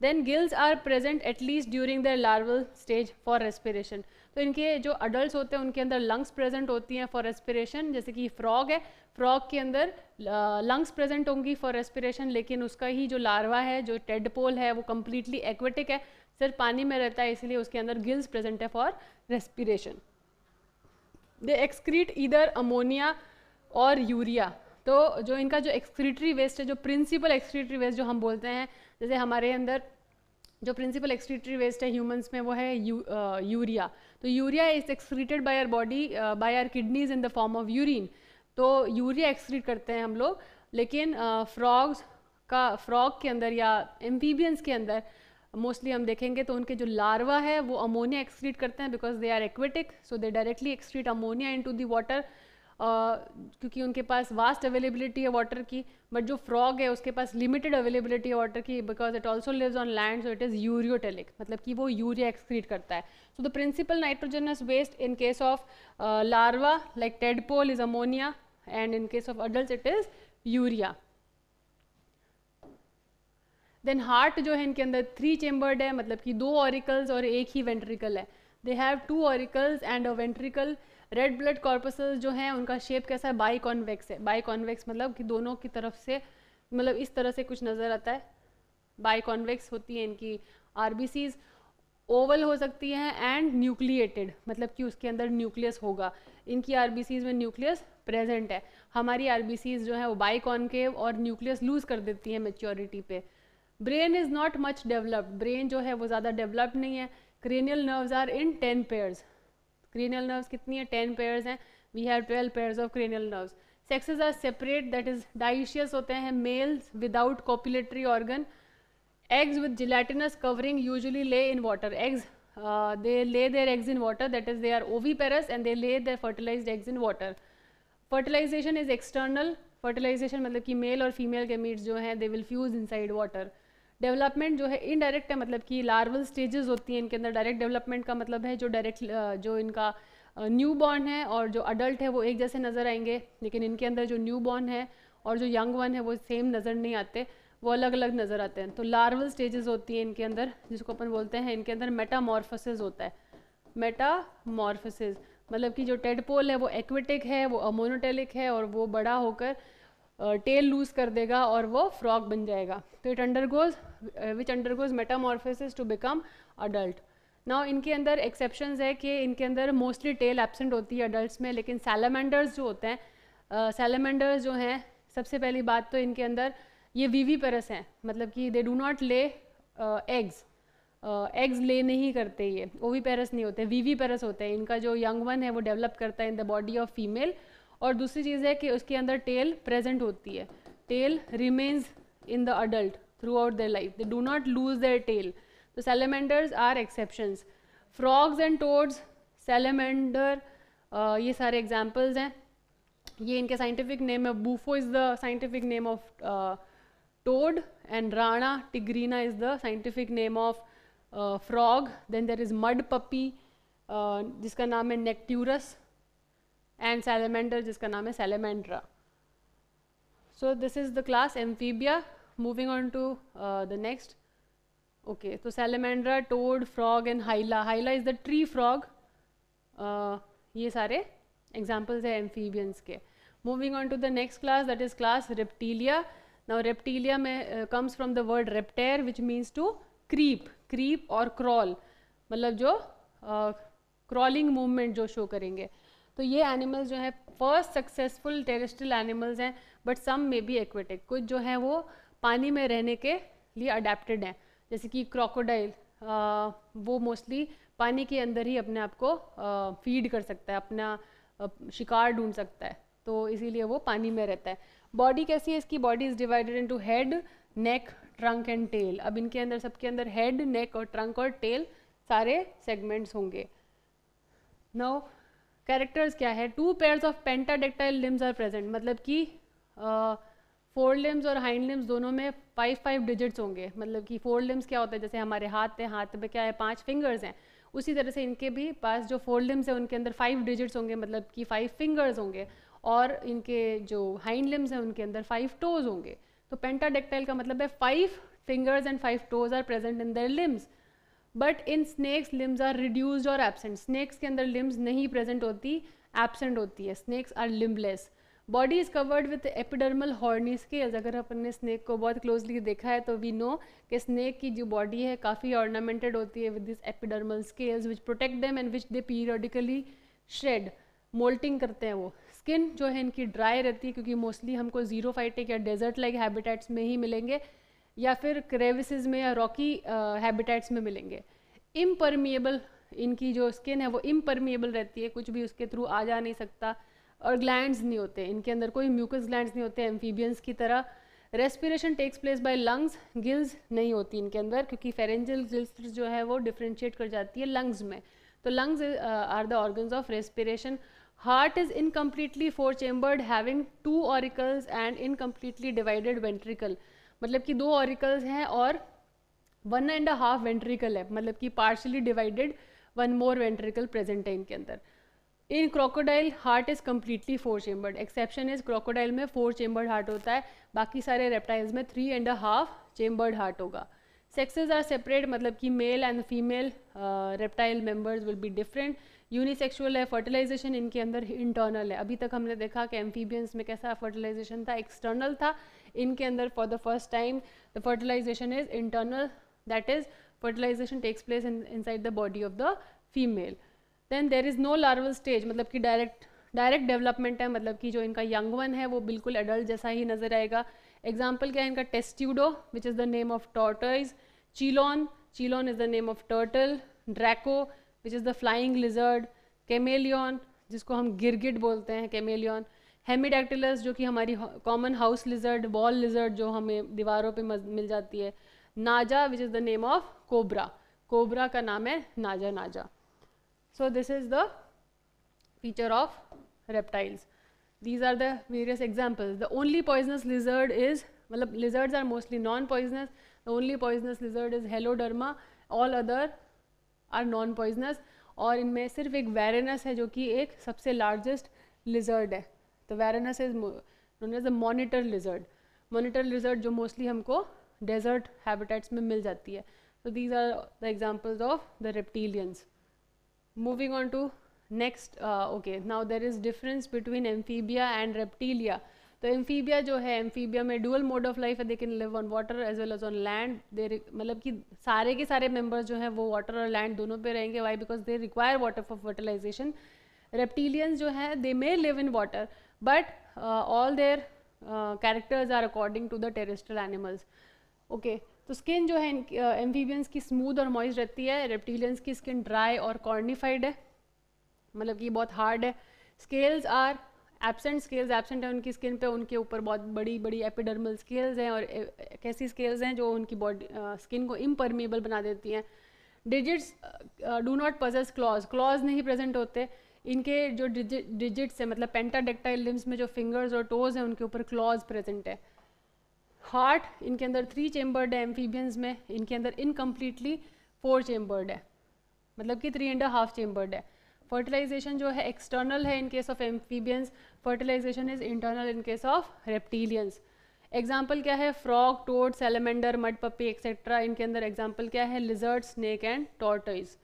then gills are present at least during the larval stage for respiration तो इनके जो adult होते हैं, उनके अंदर lungs present होती हैं for respiration जैसे कि फ्रॉग है। फ्रॉग के अंदर लंग्स प्रेजेंट होंगी फॉर रेस्पिरेशन लेकिन उसका ही जो लार्वा है, जो टेडपोल है, वो कम्प्लीटली एक्वेटिक है। सिर्फ़ पानी में रहता है, इसलिए उसके अंदर गिल्स प्रेजेंट है फॉर रेस्पिरेशन दे एक्सक्रीट इधर अमोनिया और यूरिया तो जो इनका जो एक्सक्रीटरी वेस्ट है, जो प्रिंसिपल एक्सक्रीटरी वेस्ट जो हम बोलते हैं, जैसे हमारे अंदर जो प्रिंसिपल एक्सक्रीटरी वेस्ट है ह्यूमंस में वो है यू, आ, यूरिया तो urea is excreted by our body by our kidneys in the form of urine तो यूरिया एक्सक्रीट करते हैं हम लोग लेकिन फ्रॉग्स का फ्रॉग के अंदर या एम्फीबियंस के अंदर मोस्टली हम देखेंगे तो उनके जो लार्वा है वो अमोनिया एक्सक्रीट करते हैं because they are aquatic so they directly excrete ammonia into the water क्योंकि उनके पास वास्ट अवेलेबिलिटी है वाटर की बट जो फ्रॉग है, उसके पास लिमिटेड अवेलेबिलिटी है वाटर की because it also lives on land so it is ureotelic मतलब कि वो यूरिया एक्सक्रीट करता है। So the principal nitrogenous waste in case of larva like tadpole is ammonia and in case of adult it is urea then heart जो है इनके अंदर three chambered है मतलब कि दो ऑरिकल्स और एक ही वेंट्रिकल है। They have two auricles and a ventricle red blood corpuscles जो हैं, उनका शेप कैसा है? बाई कॉन्वेक्स है। बाई कॉन्वेक्स मतलब कि दोनों की तरफ़ से मतलब इस तरह से कुछ नज़र आता है। बाई कॉन्वेक्स होती है इनकी आर ओवल हो सकती हैं एंड न्यूक्लिएटेड मतलब कि उसके अंदर न्यूक्लियस होगा। इनकी आर में न्यूक्लियस प्रेजेंट है। हमारी आर जो है, वो बाई कॉन्केव और न्यूक्लियस लूज कर देती है मेच्योरिटी पे। Brain is not much developed brain जो है, वो ज़्यादा डेवलप्ड नहीं है। Cranial nerves are in ten pairs cranial nerves कितनी है? टेन पेयर्स हैं। We have twelve pairs of cranial nerves sexes are separate that is dioecious होते हैं males without copulatory organ eggs with gelatinous covering usually lay in water eggs they lay their eggs in water that is they are oviparous and they lay their fertilise eggs in water fertilisation is external fertilisation मतलब कि male और female के meets जो हैं they will fuse inside water development जो है indirect है मतलब कि लार्वल स्टेजेस होती हैं इनके अंदर। डायरेक्ट डेवलपमेंट का मतलब है जो डायरेक्ट जो इनका न्यू बॉर्न है और जो अडल्ट है वो एक जैसे नज़र आएँगे, लेकिन इनके अंदर जो न्यू बॉर्न है और जो यंग वन है वो सेम नज़र नहीं आते, वो अलग अलग नज़र आते हैं। तो लार्वल स्टेजेस होती हैं इनके अंदर, जिसको अपन बोलते हैं, इनके अंदर मेटामॉर्फोसिस होता है। मेटामॉर्फोसिस मतलब कि जो टेडपोल है वो एक्विटिक है, वो अमोनोटेलिक है और वो बड़ा होकर टेल लूज कर देगा और वो फ्रॉग बन जाएगा। तो it undergoes which undergoes metamorphosis to become adult now इनके अंदर एक्सेप्शंस है कि इनके अंदर मोस्टली टेल एबसेंट होती है अडल्ट में लेकिन सैलामेंडर्स जो होते हैं सैलामेंडर्स uh, जो हैं सबसे पहली बात तो इनके अंदर ये वीवी पेरस हैं। मतलब कि they do not lay eggs eggs lay नहीं करते ये। ओवी पेरस नहीं होते वीवी पेरस होते हैं। इनका जो यंग वन है वो डेवलप करता है in the body of female और दूसरी चीज़ है कि उसके अंदर टेल प्रेजेंट होती है। Tail remains in the adult throughout their life they do not lose their tail तो salamanders are exceptions frogs and toads salamander ये सारे एग्जाम्पल्स हैं। ये इनके साइंटिफिक नेम है। Bufo is the scientific name of toad and Rana tigrina is the scientific name of frog then there is mudpuppy जिसका नाम है नेक्ट्यूरस एंड सेलेमेंडर जिसका नाम है Salamandra so this is the class Amphibia moving on to the next okay तो Salamandra toad frog and Hyla Hyla is the tree frog ये सारे examples है एम्फीबियंस के. Moving on to the next class that is class Reptilia now Reptilia में comes from the word repere which means to creep creep और crawl मतलब जो crawling uh, movement जो show करेंगे. तो ये एनिमल्स जो है फ़र्स्ट सक्सेसफुल टेरेस्ट्रियल एनिमल्स हैं but some may be aquatic कुछ जो है वो पानी में रहने के लिए अडेप्टेड हैं. जैसे कि क्रोकोडाइल वो मोस्टली पानी के अंदर ही अपने आप को फ़ीड कर सकता है, अपना शिकार ढूंढ सकता है तो इसीलिए वो पानी में रहता है. बॉडी कैसी है इसकी? Body is divided into head neck trunk and tail अब इनके अंदर, सबके अंदर हेड नेक और ट्रंक और टेल सारे सेगमेंट्स होंगे. नो कैरेक्टर्स क्या है? Two pairs of pentadactyl limbs are present मतलब कि फोर लिम्स और हाइंड लिम्स दोनों में फाइव फाइव डिजिट्स होंगे। मतलब कि फोर लिम्स क्या होता है? जैसे हमारे हाथ है, हाथ में क्या है? पाँच फिंगर्स हैं। उसी तरह से इनके भी पास जो फोर लिम्स हैं, उनके अंदर फाइव डिजिट्स होंगे। मतलब कि फाइव फिंगर्स होंगे। और इनके जो हाइंड लिम्स हैं, उनके अंदर फाइव टोज होंगे। तो पेंटाडेक्टाइल का मतलब है five fingers and five toes are present in their limbs but in snakes limbs are reduced और एबसेंट स्नेक्स के अंदर लिम्स नहीं प्रेजेंट होती एबसेंट होती है. Snakes are limbless body is covered with epidermal horny scales अगर अपन ने स्नेक को बहुत क्लोजली देखा है तो वी नो कि स्नेक की जो बॉडी है, काफ़ी ऑर्नामेंटेड होती है with this epidermal scales which protect them and which they periodically shed moulting करते हैं वो. स्किन जो है, इनकी ड्राई रहती है क्योंकि मोस्टली हमको ज़ीरो फाइटिक या डेजर्ट लाइक हैबिटेट्स में ही मिलेंगे. या फिर क्रेविसेस में या रॉकी हैबिटेट्स में मिलेंगे। इम्परमिएबल इनकी जो स्किन है, वो इम्परमिएबल रहती है। कुछ भी उसके थ्रू आ जा नहीं सकता और ग्लैंड्स नहीं होते। इनके अंदर कोई म्यूकस ग्लैंड्स नहीं होते एम्फीबियंस की तरह। Respiration takes place by lungs gills नहीं होती इनके अंदर, क्योंकि फेरेंजल गिल्स जो है, वो डिफ्रेंशिएट कर जाती है लंग्स में। तो lungs are the organs of respiration heart is incompletely four chambered having two auricles and incompletely divided ventricle मतलब कि दो ऑरिकल्स हैं और one and a half ventricle है मतलब कि partially divided one more ventricle present है इनके अंदर। In crocodile heart is completely four chambered exception is crocodile में फोर चेम्बर्ड हार्ट होता है, बाकी सारे रेप्टाइल्स में three and a half chambered heart होगा। सेक्सेज आर सेपरेट मतलब कि male and female reptile members will be different unisexual है फर्टिलाइजेशन इनके अंदर इंटरनल है। अभी तक हमने देखा कि एम्फीबियंस में कैसा फर्टिलाइजेशन था एक्सटर्नल था इनके अंदर for the first time the fertilization is internal that is fertilization takes place inside the body of the female then there is no larval stage मतलब कि डायरेक्ट डायरेक्ट डेवलपमेंट है मतलब कि जो इनका यंग वन है, वो बिल्कुल एडल्ट जैसा ही नज़र आएगा। एग्ज़ाम्पल क्या है, इनका Testudo which is the name of tortoise Chelone Chelone is the name of turtle Draco which is the flying lizard chameleon जिसको हम गिरगिट बोलते हैं केमेलियन हेमिडेक्टिलस, जो कि हमारी common house lizard wall lizard जो हमें दीवारों पे मिल जाती है। Naja which is the name of cobra cobra का नाम है Naja Naja. So this is the feature of reptiles these are the examples the only poisonous lizard is मतलब lizards are mostly non poisonous the only poisonous lizard is Heloderma all other are non poisonous और इनमें सिर्फ़ एक Varanus है, जो कि एक सबसे लार्जेस्ट लिजर्ड है। तो varanus is known as a monitor lizard monitor lizard जो मोस्टली हमको डेजर्ट हैबिटेट्स में मिल जाती है। तो these are the examples of the reptilians moving on to next okay now there is difference between amphibia and reptilia तो amphibia जो है एम्फीबिया में डुअल मोड ऑफ़ लाइफ है they can live on water as well as on land they मतलब कि सारे के सारे मेंबर्स जो हैं, वो वाटर और लैंड दोनों पे रहेंगे। Why because they require water for fertilization reptilians जो है they may live in water but all their characters are according to the terrestrial animals okay तो स्किन जो है एम्फीबियंस uh, की स्मूथ और मॉइस्ट रहती है रेप्टीलियंस की स्किन ड्राई और कॉर्निफाइड है. मतलब कि बहुत हार्ड है. Scales are absent scales absent है उनकी स्किन पे उनके ऊपर बहुत बड़ी बड़ी एपिडर्मल स्केल्स हैं और कैसी स्केल्स हैं जो उनकी बॉडी स्किन को इम्परमेबल बना देती हैं. Digits do not possess claws claws नहीं प्रेजेंट होते. इनके जो डिजिट्स हैं मतलब पेंटाडेक्टाइल लिम्स में जो फिंगर्स और टोज हैं, उनके ऊपर क्लॉज प्रेजेंट है। हार्ट इनके अंदर थ्री चेम्बर्ड है एम्फीबियंस में, इनके अंदर इनकम्प्लीटली फोर चेम्बर्ड है। मतलब कि थ्री एंड हाफ़ चेम्बर्ड है। फर्टिलाइजेशन जो है एक्सटर्नल है in case of amphibians fertilization is internal in case of reptilians example क्या है? Frog toad salamander mud puppy etcetera इनके अंदर एग्ज़ाम्पल क्या है? Lizard snake and tortoise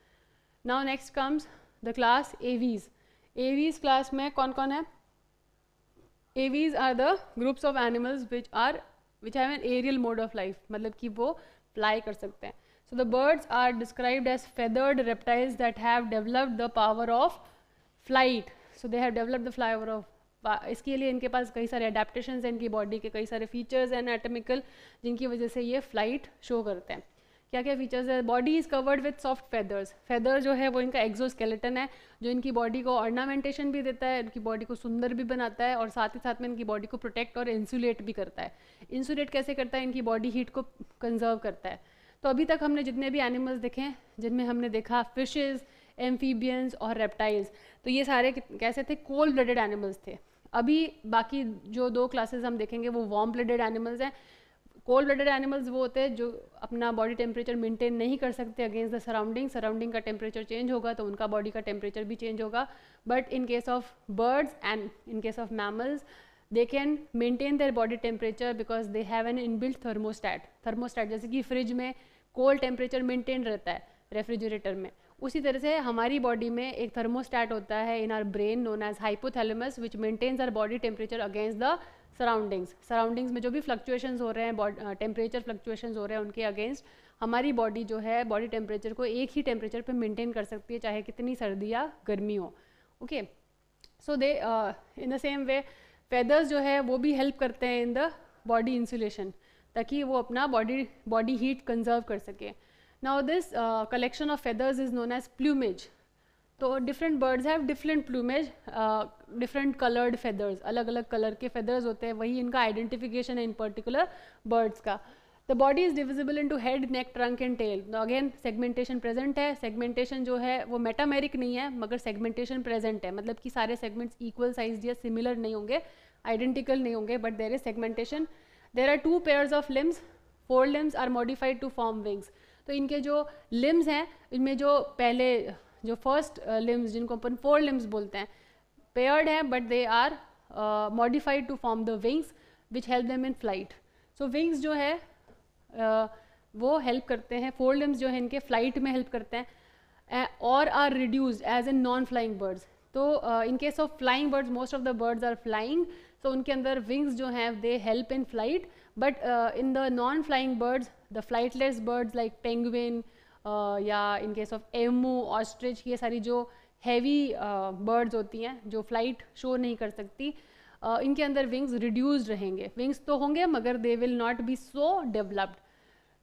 now next comes the class Aves Aves class में कौन कौन है Aves are the groups of animals which are which have an aerial mode of life मतलब कि वो फ्लाई कर सकते हैं। So the birds are described as feathered reptiles that have developed the power of flight. So they have developed the power of इसके लिए इनके पास कई सारे अडेप्टेशन हैं, इनकी बॉडी के कई सारे फीचर्स हैं एनाटमिकल जिनकी वजह से ये फ़्लाइट शो करते हैं। क्या क्या फीचर्स है? Body is covered with soft feathers feather जो है, वो इनका एक्जोस्केलेटन है, जो इनकी बॉडी को ऑर्नामेंटेशन भी देता है, इनकी बॉडी को सुंदर भी बनाता है और साथ ही साथ में इनकी बॉडी को प्रोटेक्ट और इंसुलेट भी करता है। इंसुलेट कैसे करता है? इनकी बॉडी हीट को कंजर्व करता है। तो अभी तक हमने जितने भी एनिमल्स देखे हैं, जिनमें हमने देखा फिशेज़ एम्फीबियंस और रेप्टाइल्स तो ये सारे कैसे थे? कोल्ड ब्लडेड एनिमल्स थे। अभी बाकी जो दो क्लासेस हम देखेंगे, वो वार्म ब्लडेड एनिमल्स हैं। कोल्ड ब्लडेड एनिमल्स वो होते हैं जो अपना बॉडी टेम्परेचर मेंटेन नहीं कर सकते अगेंस्ट द सराउंडिंग सराउंडिंग का टेम्परेचर चेंज होगा तो उनका बॉडी का टेम्परेचर भी चेंज होगा। But in case of birds and in case of mammals they can maintain their body temperature because they have an inbuilt thermostat thermostat जैसे कि fridge में कोल्ड टेम्परेचर मेंटेन रहता है रेफ्रिजरेटर में। उसी तरह से हमारी बॉडी में एक थर्मोस्टैट होता है in our brain known as hypothalamus which maintains our body temperature against the surroundings surroundings में जो भी फ्लक्चुएशन हो रहे हैं टेम्परेचर फ्लक्चुएशन हो रहे हैं, उनके अगेंस्ट हमारी बॉडी जो है बॉडी टेम्परेचर को एक ही टेम्परेचर पर मेंटेन कर सकती है, चाहे कितनी सर्दी या गर्मी हो। Okay so they in the same way feathers जो है, वो भी हेल्प करते हैं इन द बॉडी इंसुलेशन ताकि वो अपना बॉडी बॉडी हीट कंजर्व कर सके। Now this collection of feathers is known as plumage तो different birds have different plumage different coloured feathers अलग अलग कलर के फेदर्स होते हैं, वही इनका आइडेंटिफिकेशन है इन पर्टिकुलर बर्ड्स का। The body is divisible into head neck trunk and tail again segmentation present है सेगमेंटेशन जो है, वो मेटामेरिक नहीं है, मगर सेगमेंटेशन प्रेजेंट है। मतलब कि सारे सेगमेंट्स इक्वल साइज़ या सिमिलर नहीं होंगे आइडेंटिकल नहीं होंगे but there is segmentation there are two pairs of limbs four limbs are modified to form wings तो इनके जो लिम्स हैं, इनमें जो पहले जो फ़र्स्ट लिम्स uh, जिनको अपन फोर लिम्स बोलते हैं पेयर्ड हैं but they are modified to form the wings which help them in flight so wings जो है uh, वो हेल्प करते हैं फोर लिम्स जो है इनके फ़्लाइट में हेल्प करते हैं और are reduced as in non flying birds तो in case of flying birds most of the birds are flying so उनके अंदर विंग्स जो हैं they help in flight but in the non flying birds the flightless birds like penguin या in case of emu ostrich ये सारी जो heavy birds होती हैं, जो फ़्लाइट शो नहीं कर सकती इनके अंदर विंग्स रिड्यूस्ड रहेंगे। विंग्स तो होंगे, मगर they will not be so developed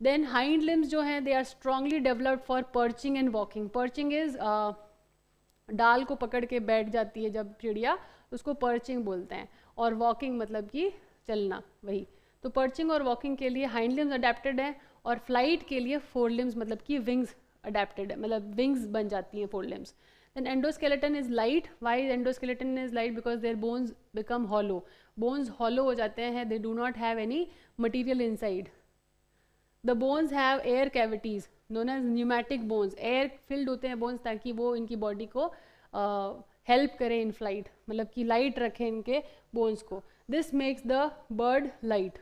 then hind limbs जो हैं they are strongly developed for perching and walking perching is डाल को पकड़ के बैठ जाती है जब चिड़िया, उसको पर्चिंग बोलते हैं। और वॉकिंग मतलब कि चलना, वही। तो पर्चिंग और वॉकिंग के लिए हाइंड लिम्स अडेप्टेड है और फ़्लाइट के लिए फोर लिम्स मतलब कि विंग्स अडेप्टेड है मतलब विंग्स बन जाती हैं four limbs then endoskeleton is light why endoskeleton is light because their bones become hollow bones hollow हो जाते हैं they do not have any material inside the bones have air cavities known as pneumatic bones air filled होते हैं bones ताकि वो इनकी body को help uh, करें इन फ़्लाइट मतलब कि लाइट रखें इनके बोन्स को. This makes the bird light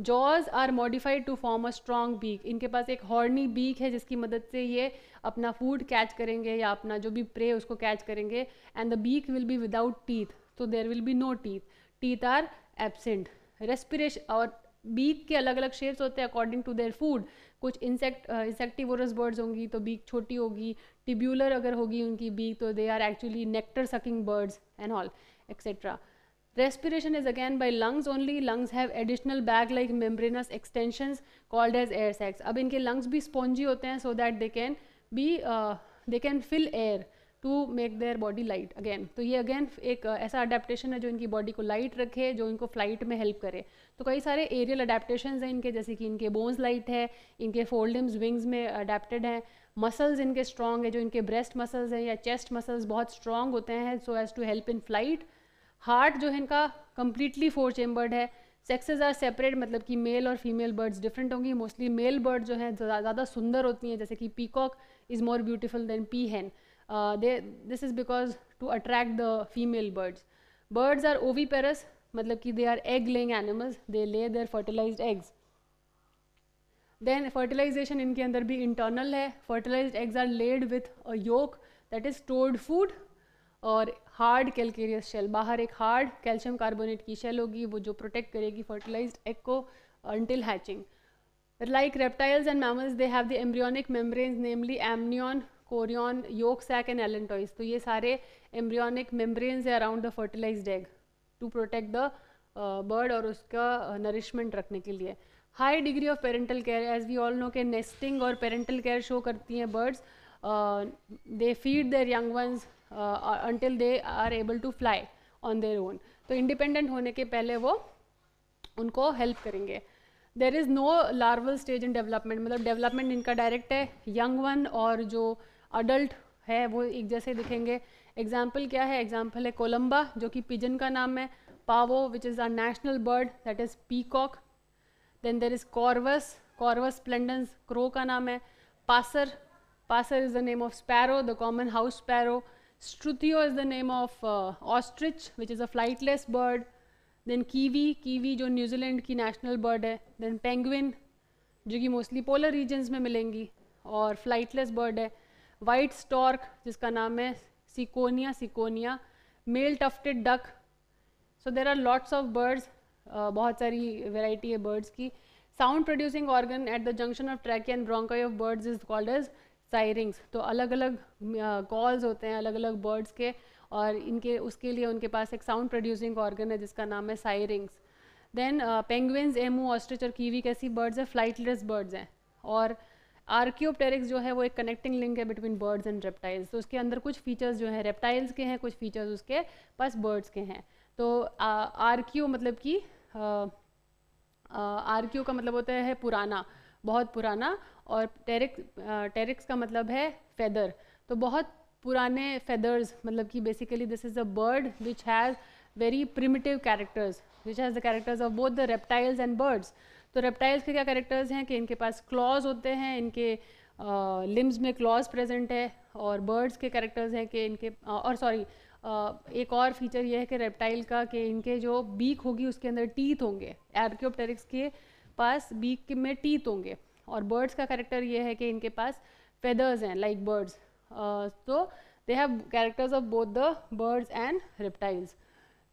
jaws are modified to form a strong beak इनके पास एक हॉर्नी बीक है जिसकी मदद से ये अपना फ़ूड कैच करेंगे या अपना जो भी प्रे उसको कैच करेंगे and the beak will be without teeth तो there will be no teeth teeth are absent respiration और बीक के अलग अलग शेप्स होते हैं अकॉर्डिंग टू देयर फ़ूड कुछ इंसेक्ट इंसेक्टिवोरस बर्ड्स होंगी तो बीक छोटी होगी. टिब्यूलर अगर होगी उनकी बीक तो they are actually nectar sucking birds and all etcetera Respiration is again by lungs only. Lungs have additional bag-like membranous extensions called as air sacs. अब इनके lungs भी spongy होते हैं so that they can be uh, they can fill air to make their body light again. तो ये again एक uh, ऐसा adaptation है जो इनकी body को light रखे जो इनको flight में help करे तो कई सारे aerial adaptations हैं इनके जैसे कि इनके bones light है इनके fold limbs wings में adapted हैं मसल्स इनके स्ट्रॉन्ग है जो इनके ब्रेस्ट मसल्स हैं या चेस्ट मसल्स बहुत स्ट्रॉन्ग होते हैं so as to help in flight heart जो है इनका कम्प्लीटली फोर चेम्बर्ड है। सेक्सेज आर सेपरेट मतलब कि मेल और फीमेल बर्ड्स डिफरेंट होंगी। मोस्टली मेल बर्ड जो हैं ज़्यादा सुंदर होती हैं, जैसे कि peacock is more beautiful than peahen they this is because to attract the female birds birds are oviparous मतलब कि they are egg laying animals they lay their fertilize eggs then fertilization इनके अंदर भी इंटरनल है। Fertilize eggs are laid with a yolk that is stored food और hard calcareous shell बाहर एक hard calcium carbonate की शेल होगी वो जो प्रोटेक्ट करेगी फर्टिलाइज्ड एग को until hatching like reptiles and mammals they have the embryonic membranes namely amnion chorion yolk sac and allantois तो ये सारे एम्ब्रियोनिक मेम्ब्रेन्स है around the fertilized egg to protect the bird और उसका nourishment uh, रखने के लिए. High degree of parental care as we all know के नेस्टिंग और पेरेंटल केयर शो करती हैं birds they feed their young ones until they are able to fly on their own तो इंडिपेंडेंट होने के पहले वो उनको हेल्प करेंगे। There is no larval stage in development मतलब डेवलपमेंट इनका डायरेक्ट है यंग वन और जो अडल्ट है, वो एक जैसे दिखेंगे। एग्ज़ाम्पल क्या है? एग्ज़ाम्पल है कोलम्बा जो कि पिजन का नाम है। Pavo which is a national bird that is peacock then there is Corvus Corvus splendens crow का नाम है। Passer Passer is the name of sparrow the common house sparrow Strutio is the name of uh, ostrich, which is a flightless bird. Then kiwi, kiwi जो New Zealand की national bird है then penguin जो कि mostly polar regions में मिलेंगी और flightless bird है। White stork जिसका नाम है Ciconia ciconia male tufted duck so there are lots of birds बहुत सारी वेराइटी है बर्ड्स की। Sound producing organ at the junction of trachea and bronchi of birds is called as syrinx तो अलग अलग कॉल्स होते हैं अलग अलग बर्ड्स के और इनके, उसके लिए उनके पास एक साउंड प्रोड्यूसिंग ऑर्गन है जिसका नाम है syrinx. Then penguins, emu, ostrich और कीवी कैसी बर्ड्स हैं? फ्लाइटलेस बर्ड्स हैं और आर्क्योपटेरिक्स जो है वो एक कनेक्टिंग लिंक है बिटवीन बर्ड्स एंड रेप्टाइल्स। तो उसके अंदर कुछ फीचर्स जो हैं रेप्टाइल्स के हैं, कुछ फीचर्स उसके पास बर्ड्स के हैं। तो आर्क्यो मतलब कि आर्क्यो का मतलब होता है पुराना। बहुत पुराना और टेरिक्स टेरिक्स का मतलब है फेदर तो बहुत पुराने फेदर्स मतलब कि basically this is a bird which has very primitive characters which has the characters of both the reptiles and birds तो रेप्टाइल्स के क्या कैरेक्टर्स हैं? कि इनके पास क्लॉज होते हैं इनके लिम्स uh, में क्लॉज प्रेजेंट है और बर्ड्स के कैरेक्टर्स हैं कि इनके uh, और सॉरी uh, एक और फीचर ये है कि रेप्टाइल का कि इनके जो बीक होगी उसके अंदर टीथ होंगे एर्क्योपटेरिक्स के पास बीक में टीथ होंगे। और बर्ड्स का करेक्टर ये है कि इनके पास फेदर्स हैं लाइक बर्ड्स तो they have characters of both the birds and reptiles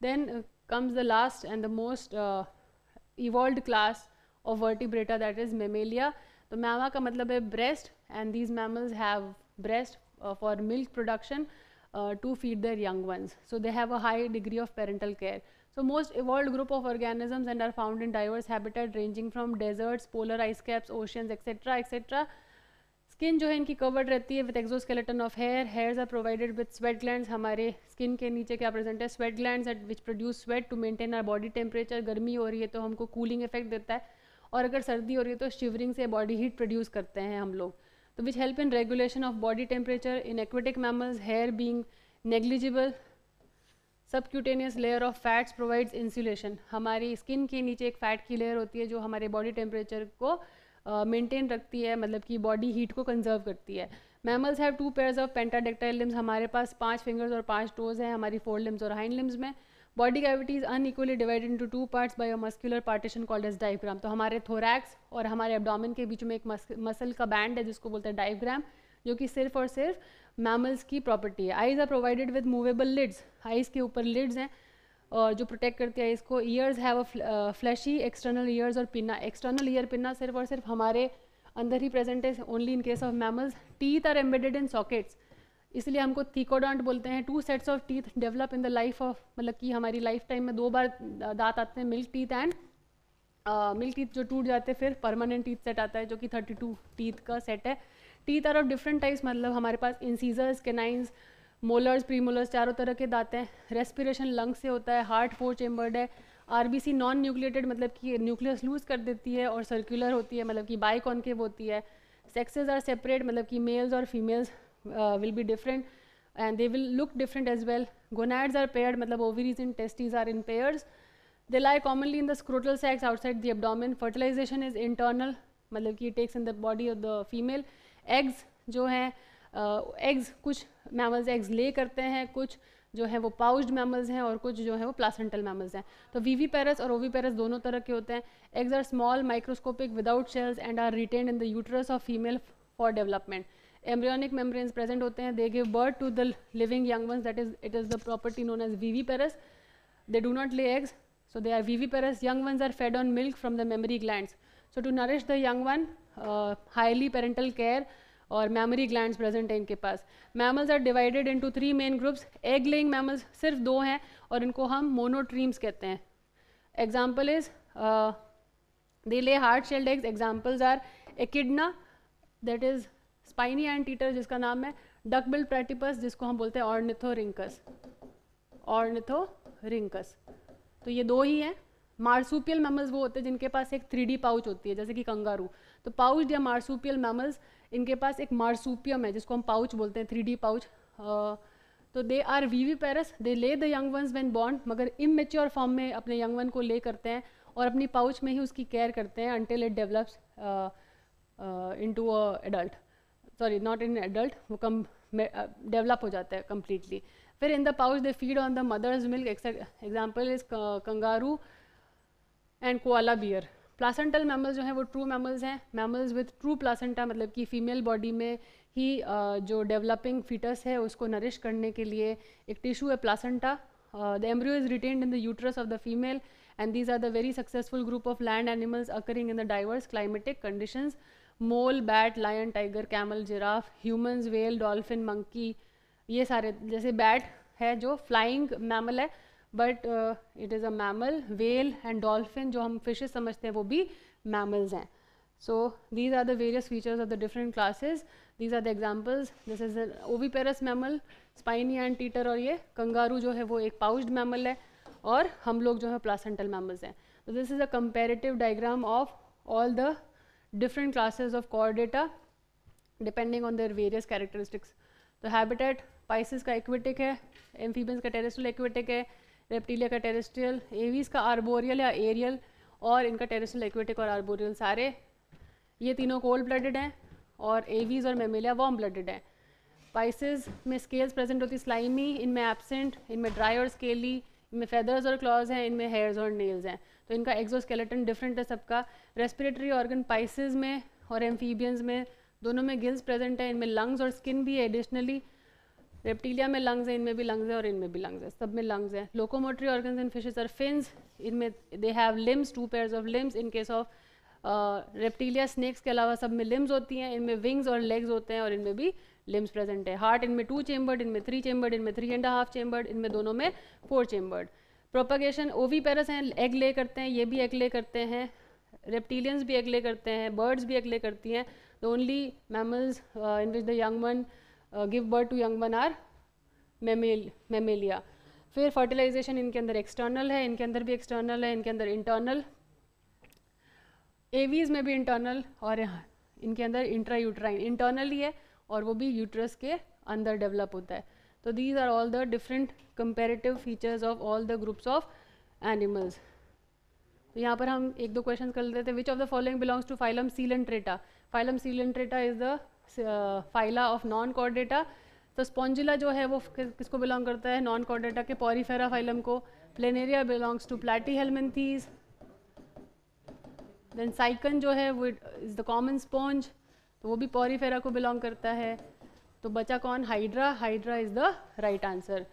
then comes the last and the most evolve class of Vertebrata that is Mammalia तो मैमा का मतलब है breast and these mammals have breast for milk production to feed their young ones so they have a high degree of parental care So most evolved group of organisms and are found in diverse habitat ranging from deserts, polar ice caps, oceans, etc. etc. Skin जो है इनकी covered रहती है with exoskeleton of hair hairs are provided with sweat glands हमारे skin के नीचे क्या present है? Sweat glands at which produce sweat to maintain our body temperature गर्मी हो रही है तो हमको कूलिंग इफ़ेक्ट देता है। और अगर सर्दी हो रही है तो शिवरिंग से बॉडी हीट प्रोड्यूस करते हैं हम लोग। तो which help in regulation of body temperature in aquatic mammals hair being negligible subcutaneous layer of fats provides insulation हमारी स्किन के नीचे एक फ़ैट की लेयर होती है जो हमारे बॉडी टेम्परेचर को मेंटेन uh, रखती है मतलब कि बॉडी हीट को कंजर्व करती है। Mammals have two pairs of pentadactyl limbs हमारे पास पाँच फिंगर्स और पाँच टोज हैं हमारी फोर लिम्स और हाइंड लिम्स में। Body cavity is unequally divided into two parts by a muscular partition called as diaphragm तो हमारे थोरैक्स और हमारे एब्डोमिन के बीच में एक मसल का बैंड है जिसको बोलते हैं डाइग्राम जो कि सिर्फ़ और सिर्फ़ मैमल्स की प्रॉपर्टी है। Eyes are provided with movable lids eyes के ऊपर लिड्स हैं, और जो प्रोटेक्ट करती है इसको ears have a fleshy external ears और पिन्ना एक्सटर्नल ईयर पिन्ना सिर्फ़ और सिर्फ़ हमारे अंदर ही प्रेजेंट है only in case of mammals teeth are embedded in sockets इसलिए हमको थीकोडॉन्ट बोलते हैं। Two sets of teeth develop in the life of मतलब कि हमारी लाइफ टाइम में दो बार दांत आते हैं milk teeth and milk teeth जो टूट जाते हैं, फिर परमानेंट टीथ सेट आता है, जो कि थर्टी टू टीथ का सेट है। Teeth are of different types मतलब हमारे पास इंसीजर्स केनाइंस मोलर्स प्रीमोलर्स चारों तरह के दांत हैं। रेस्पिरेशन लंग से होता है हार्ट फोर चेम्बर्ड है। आरबीसी नॉन न्यूक्लिएटेड मतलब कि न्यूक्लियस लूज कर देती है और सर्कुलर होती है मतलब कि बाई कॉन्केव होती है। सेक्सेस आर सेपरेट मतलब कि मेल्स और females will be different and they will look different as well gonads are paired मतलब ovaries in testes are in pairs they lie commonly in the scrotal sacs outside the abdomen fertilization is internal मतलब कि takes in the body of the female eggs जो हैं eggs कुछ mammals eggs lay करते हैं, कुछ जो है वो पाउच्ड मैमल्स हैं और कुछ जो है वो प्लासेंटल मैमल्स हैं। तो वीवी पेरस और ओवी पेरस दोनों तरह के होते हैं। Eggs are small microscopic without shells and are retained in the uterus of female for development embryonic membranes present होते हैं। They give birth to the living young ones that is it is the property known as viviparous they do not lay eggs so they are viviparous. Young ones are fed on milk from the mammary glands. To nourish the young one uh, highly parental care और mammary gland present है इनके पास। Mammals are divided into three main groups egg laying mammals सिर्फ़ दो हैं और इनको हम monotremes कहते हैं। Example is they lay hard shelled eggs examples are echidna that is spiny anteater जिसका नाम है डक बिल्ड प्रेटिपस जिसको हम बोलते हैं ऑर्निथोरिंकस ऑर्निथोरिंकस तो ये दो ही हैं। मार्सूपियल मैमल्स वो होते हैं जिनके पास एक थ्री पाउच होती है, जैसे कि कंगारू तो पाउच या मार्सूपियल मैमल्स इनके पास एक मार्सूपियम है, जिसको हम पाउच बोलते हैं थ्री पाउच तो they are viviparous they lay the young ones when bond मगर इमेच्योर फॉर्म में अपने यंग वन को ले करते हैं और अपनी पाउच में ही उसकी केयर करते हैं until it develops in to adult sorry not in adult वो कम डेवलप हो जाता है कम्प्लीटली फिर in the pouch they feed on the mother's milk example is kangaroo and koala bear placental mammals जो हैं, वो ट्रू मैमल्स हैं. मैमल्स विथ ट्रू प्लासेंटा मतलब कि फीमेल बॉडी में ही जो डेवलपिंग फीटस है, उसको नरिश करने के लिए एक टिश्यू है placenta the embryo is retained in the uterus of the female and these are the very successful group of land animals occurring in the diverse climatic conditions mole bat lion tiger camel giraffe humans whale dolphin monkey ये सारे, जैसे bat है जो flying mammal है but it is a mammal whale and dolphin जो हम fishes समझते हैं, वो भी मैमल्स हैं। So these are the various features of the different classes these are the examples this is oviparous mammal spiny anteater और ये कंगारू जो है, वो एक पाउच्ड मैमल है और हम लोग जो है प्लासेंटल मैमल्स हैं। This is a comparative diagram of all the different classes of chordata depending on their various characteristics तो हैबिटेट पाइसिस का एक्विटिक है एम्फीबियंस का टेरेस्ट्रियल एक्विटिक है रेप्टीलिया का टेरेस्ट्रियल एवीज का आर्बोरियल या एरियल, और इनका टेरेस्ट्रियल एक्वेटिक और आर्बोरियल सारे। ये तीनों कोल्ड ब्लडेड हैं, और एवीज और मेमेलिया वार्म ब्लडेड हैं। पाइसिस में स्केल्स प्रेजेंट होती स्लाइमी इनमें एबसेंट इनमें ड्राई और स्केली इनमें फेदर्स और क्लॉज हैं, इनमें हेयर्स और नेल्स हैं। तो इनका एक्जोस्केलेटन डिफरेंट है सबका। रेस्पिरेटरी ऑर्गन पाइसिस में और एम्फीबियंस में दोनों में गिल्स प्रेजेंट है, इनमें लंग्स और स्किन भी है एडिशनली रेप्टीलिया में लंग्स हैं इनमें भी लंग्स हैं और इनमें भी लंग्स हैं सब में लंग्स हैं locomotory organs in fishes are fins इनमें they have limbs two pairs of limbs in case of Reptilia snakes के अलावा सब में लिम्स होती हैं इनमें विंग्स और लेग्स होते हैं और इनमें भी लिम्स प्रेजेंट है हार्ट इनमें टू चेम्बर्ड इनमें थ्री चेम्बर्ड इनमें थ्री एंड हाफ़ चेम्बर्ड इनमें दोनों में फोर चेम्बर्ड प्रोपगेशन ओवी पेरस हैं एग ले करते हैं ये भी एग ले करते हैं रेप्टीलियंस भी एग ले करते हैं बर्ड्स भी एग ले करती हैं the only mammals in which the young one give birth to young one are mammal Mammalia फिर फर्टिलाइजेशन इनके अंदर एक्सटर्नल है, इनके अंदर भी एक्सटर्नल है, इनके अंदर इंटरनल एवीज में भी इंटरनल और यहाँ इनके अंदर इंट्रा यूट्राइन इंटरनल ही है और वो भी यूट्रस के अंदर डेवलप होता है. तो these are all the different comparative features of all the groups of animals तो यहाँ पर हम एक दो क्वेश्चन कर लेते थे. Which of the following belongs to phylum coelenterata phylum coelenterata is the phyla of non chordata तो स्पॉन्जिला जो है वो किसको बिलोंग करता है? नॉन कॉर्डेटा के पॉरीफेरा फाइलम को. Planaria belongs to Platyhelminthes then Sycon जो है, वो इज़ द कॉमन स्पॉन्ज तो वो भी पॉरीफेरा को बिलोंग करता है. तो बचा कौन? Hydra hydra is the right answer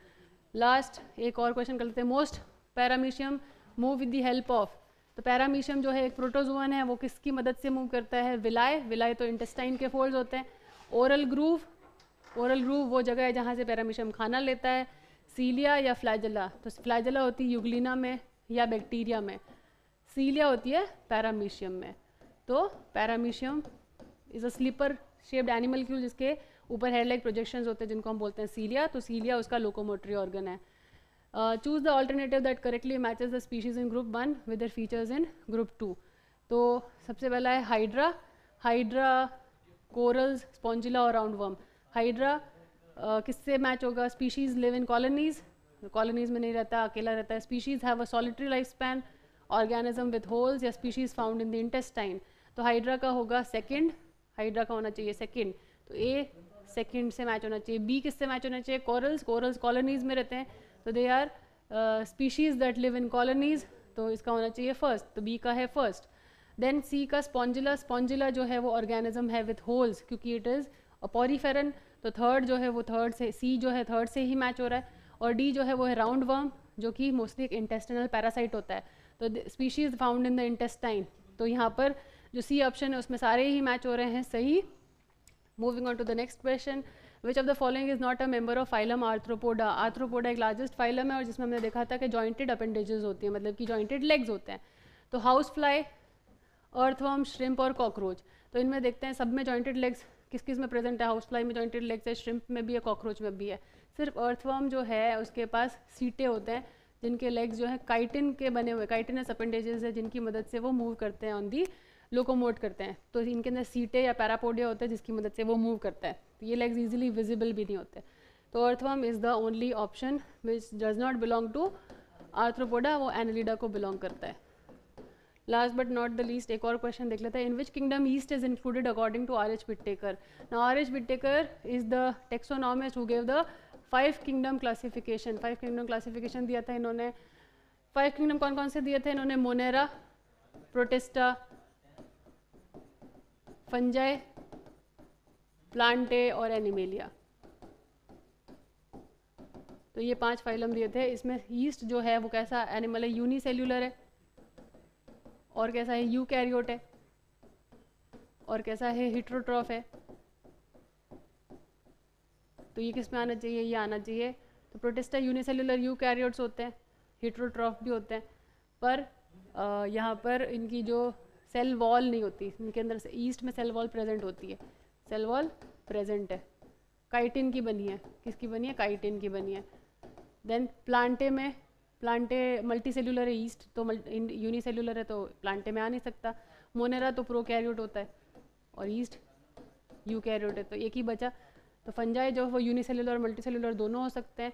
last एक और क्वेश्चन कर लेते हैं. Most paramecium move with the help of तो पैरामीशियम जो है, एक प्रोटोजोन है, वो किसकी मदद से मूव करता है? विलाय। विलाय तो इंटेस्टाइन के फोल्ड होते हैं। ओरल ग्रूव ओरल ग्रूव वो जगह है जहाँ से पैरामीशियम खाना लेता है। सीलिया या फ्लैजला तो फ्लैजला होती है यूग्लिना में या बैक्टीरिया में। सीलिया होती है पैरामीशियम में। तो paramecium is a slipper shaped animal Kiul जिसके ऊपर हेयर लाइक प्रोजेक्शन होते हैं, जिनको हम बोलते हैं सीलिया तो सीलिया उसका लोकोमोटरी ऑर्गन है। Choose the alternative that correctly matches the species in group one with their features in group two तो सबसे पहला है हाइड्रा हाइड्रा कोरल्स स्पॉन्जिला और राउंड वर्म हाइड्रा किससे मैच होगा? Species live in colonies colonies में नहीं रहता, अकेला रहता है. Species have a solitary life span organism with holes या species found in the intestine तो हाइड्रा का होगा सेकेंड हाइड्रा का होना चाहिए सेकेंड तो ए सेकेंड से मैच होना चाहिए. बी किससे मैच होना चाहिए? कोरल्स कोरल्स कॉलोनीज में रहते हैं. तो they are species that live in colonies तो इसका होना चाहिए फ़र्स्ट तो बी का है फ़र्स्ट देन सी का स्पॉन्जिला स्पॉन्जिला जो है वो ऑर्गेनिज्म है विथ होल्स क्योंकि इट इज़ अ पॉरीफेरन तो थर्ड जो है वो थर्ड से सी जो है थर्ड से ही मैच हो रहा है, और डी जो है वो है राउंड वर्म जो कि मोस्टली एक इंटेस्टिनल पैरासाइट होता है. तो species found in the intestine तो यहाँ पर जो सी ऑप्शन है उसमें सारे ही मैच हो रहे हैं, सही? Moving on to the next question which of the following is not a member of phylum Arthropoda Arthropoda एक लार्जेस्ट फाइलम है और जिसमें हमने देखा था कि जॉइंटेड अपेंडेजेस होती हैं मतलब कि जॉइंटेड लेग्स होते हैं। तो हाउस फ्लाई अर्थवर्म श्रिम्प और कॉकरोच तो इनमें देखते हैं, सब में जॉइंटेड लेग्स किस किसमें प्रेजेंट है? हाउस फ्लाई में जॉइंटेड लेग्स है श्रिम्प में भी है कॉकरोच में भी है। सिर्फ़ अर्थवर्म जो है, उसके पास सीटे होते हैं, जिनके लेग्स जो है काइटिन के बने हुए काइटिनस अपेंडेजेस है, जिनकी मदद से वो मूव करते हैं ऑन दी लोकोमोट करते हैं। तो इनके अंदर सीटें या पैरापोडिया होते हैं जिसकी मदद से वो मूव करता है। तो ये लेग्स इजीली विजिबल भी नहीं होते। तो earthworm is the only option which does not belong to Arthropoda वो एनलिडा को बिलोंग करता है। Last but not the least एक और क्वेश्चन देख लेते हैं। In which kingdom yeast is included according to R H Whittaker ना R H Whittaker is the taxonomist who gave the five kingdom classification five kingdom classification दिया था इन्होंने। Five kingdom कौन कौन से दिए थे? इन्होंने मोनेरा प्रोटेस्टा फंजाई, प्लांटे और एनिमेलिया। तो ये पाँच फाइलम दिए थे। इसमें ईस्ट जो है, वो कैसा एनिमल है? यूनिसेल्यूलर है। और कैसा है? यू कैरियोट है। और कैसा है? हिट्रोट्रॉफ है। तो ये किसमें आना चाहिए? ये आना चाहिए। तो प्रोटेस्टा यूनिसेल्युलर यू कैरियोट्स होते हैं। हिट्रोट्रॉफ भी होते हैं। पर यहाँ पर इनकी जो सेल वॉल नहीं होती, इनके अंदर से ईस्ट में सेल वॉल प्रेजेंट होती है। सेल वॉल प्रेजेंट है। काइटिन की बनी है। किसकी बनी है? काइटिन की बनी है। देन प्लांटे में, प्लांटे मल्टी सेल्यूलर है ईस्ट तो यूनिसेल्युलर है तो प्लांटे में आ नहीं सकता। मोनेरा तो प्रो कैरियोट होता है और ईस्ट यू कैरियोट है तो एक ही बचा। तो फंजाई जो वो यूनिसेल्युलर और मल्टी सेल्युलर दोनों हो सकते हैं।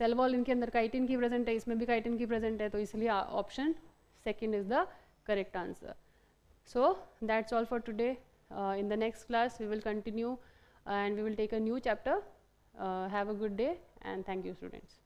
सेल वॉल इनके अंदर काइटिन की प्रेजेंट है, इसमें भी काइटिन की प्रेजेंट है तो इसलिए option second is the correct answer So that's all for today. Uh, in the next class, we will continue and we will take a new chapter. Uh, have a good day and thank you students.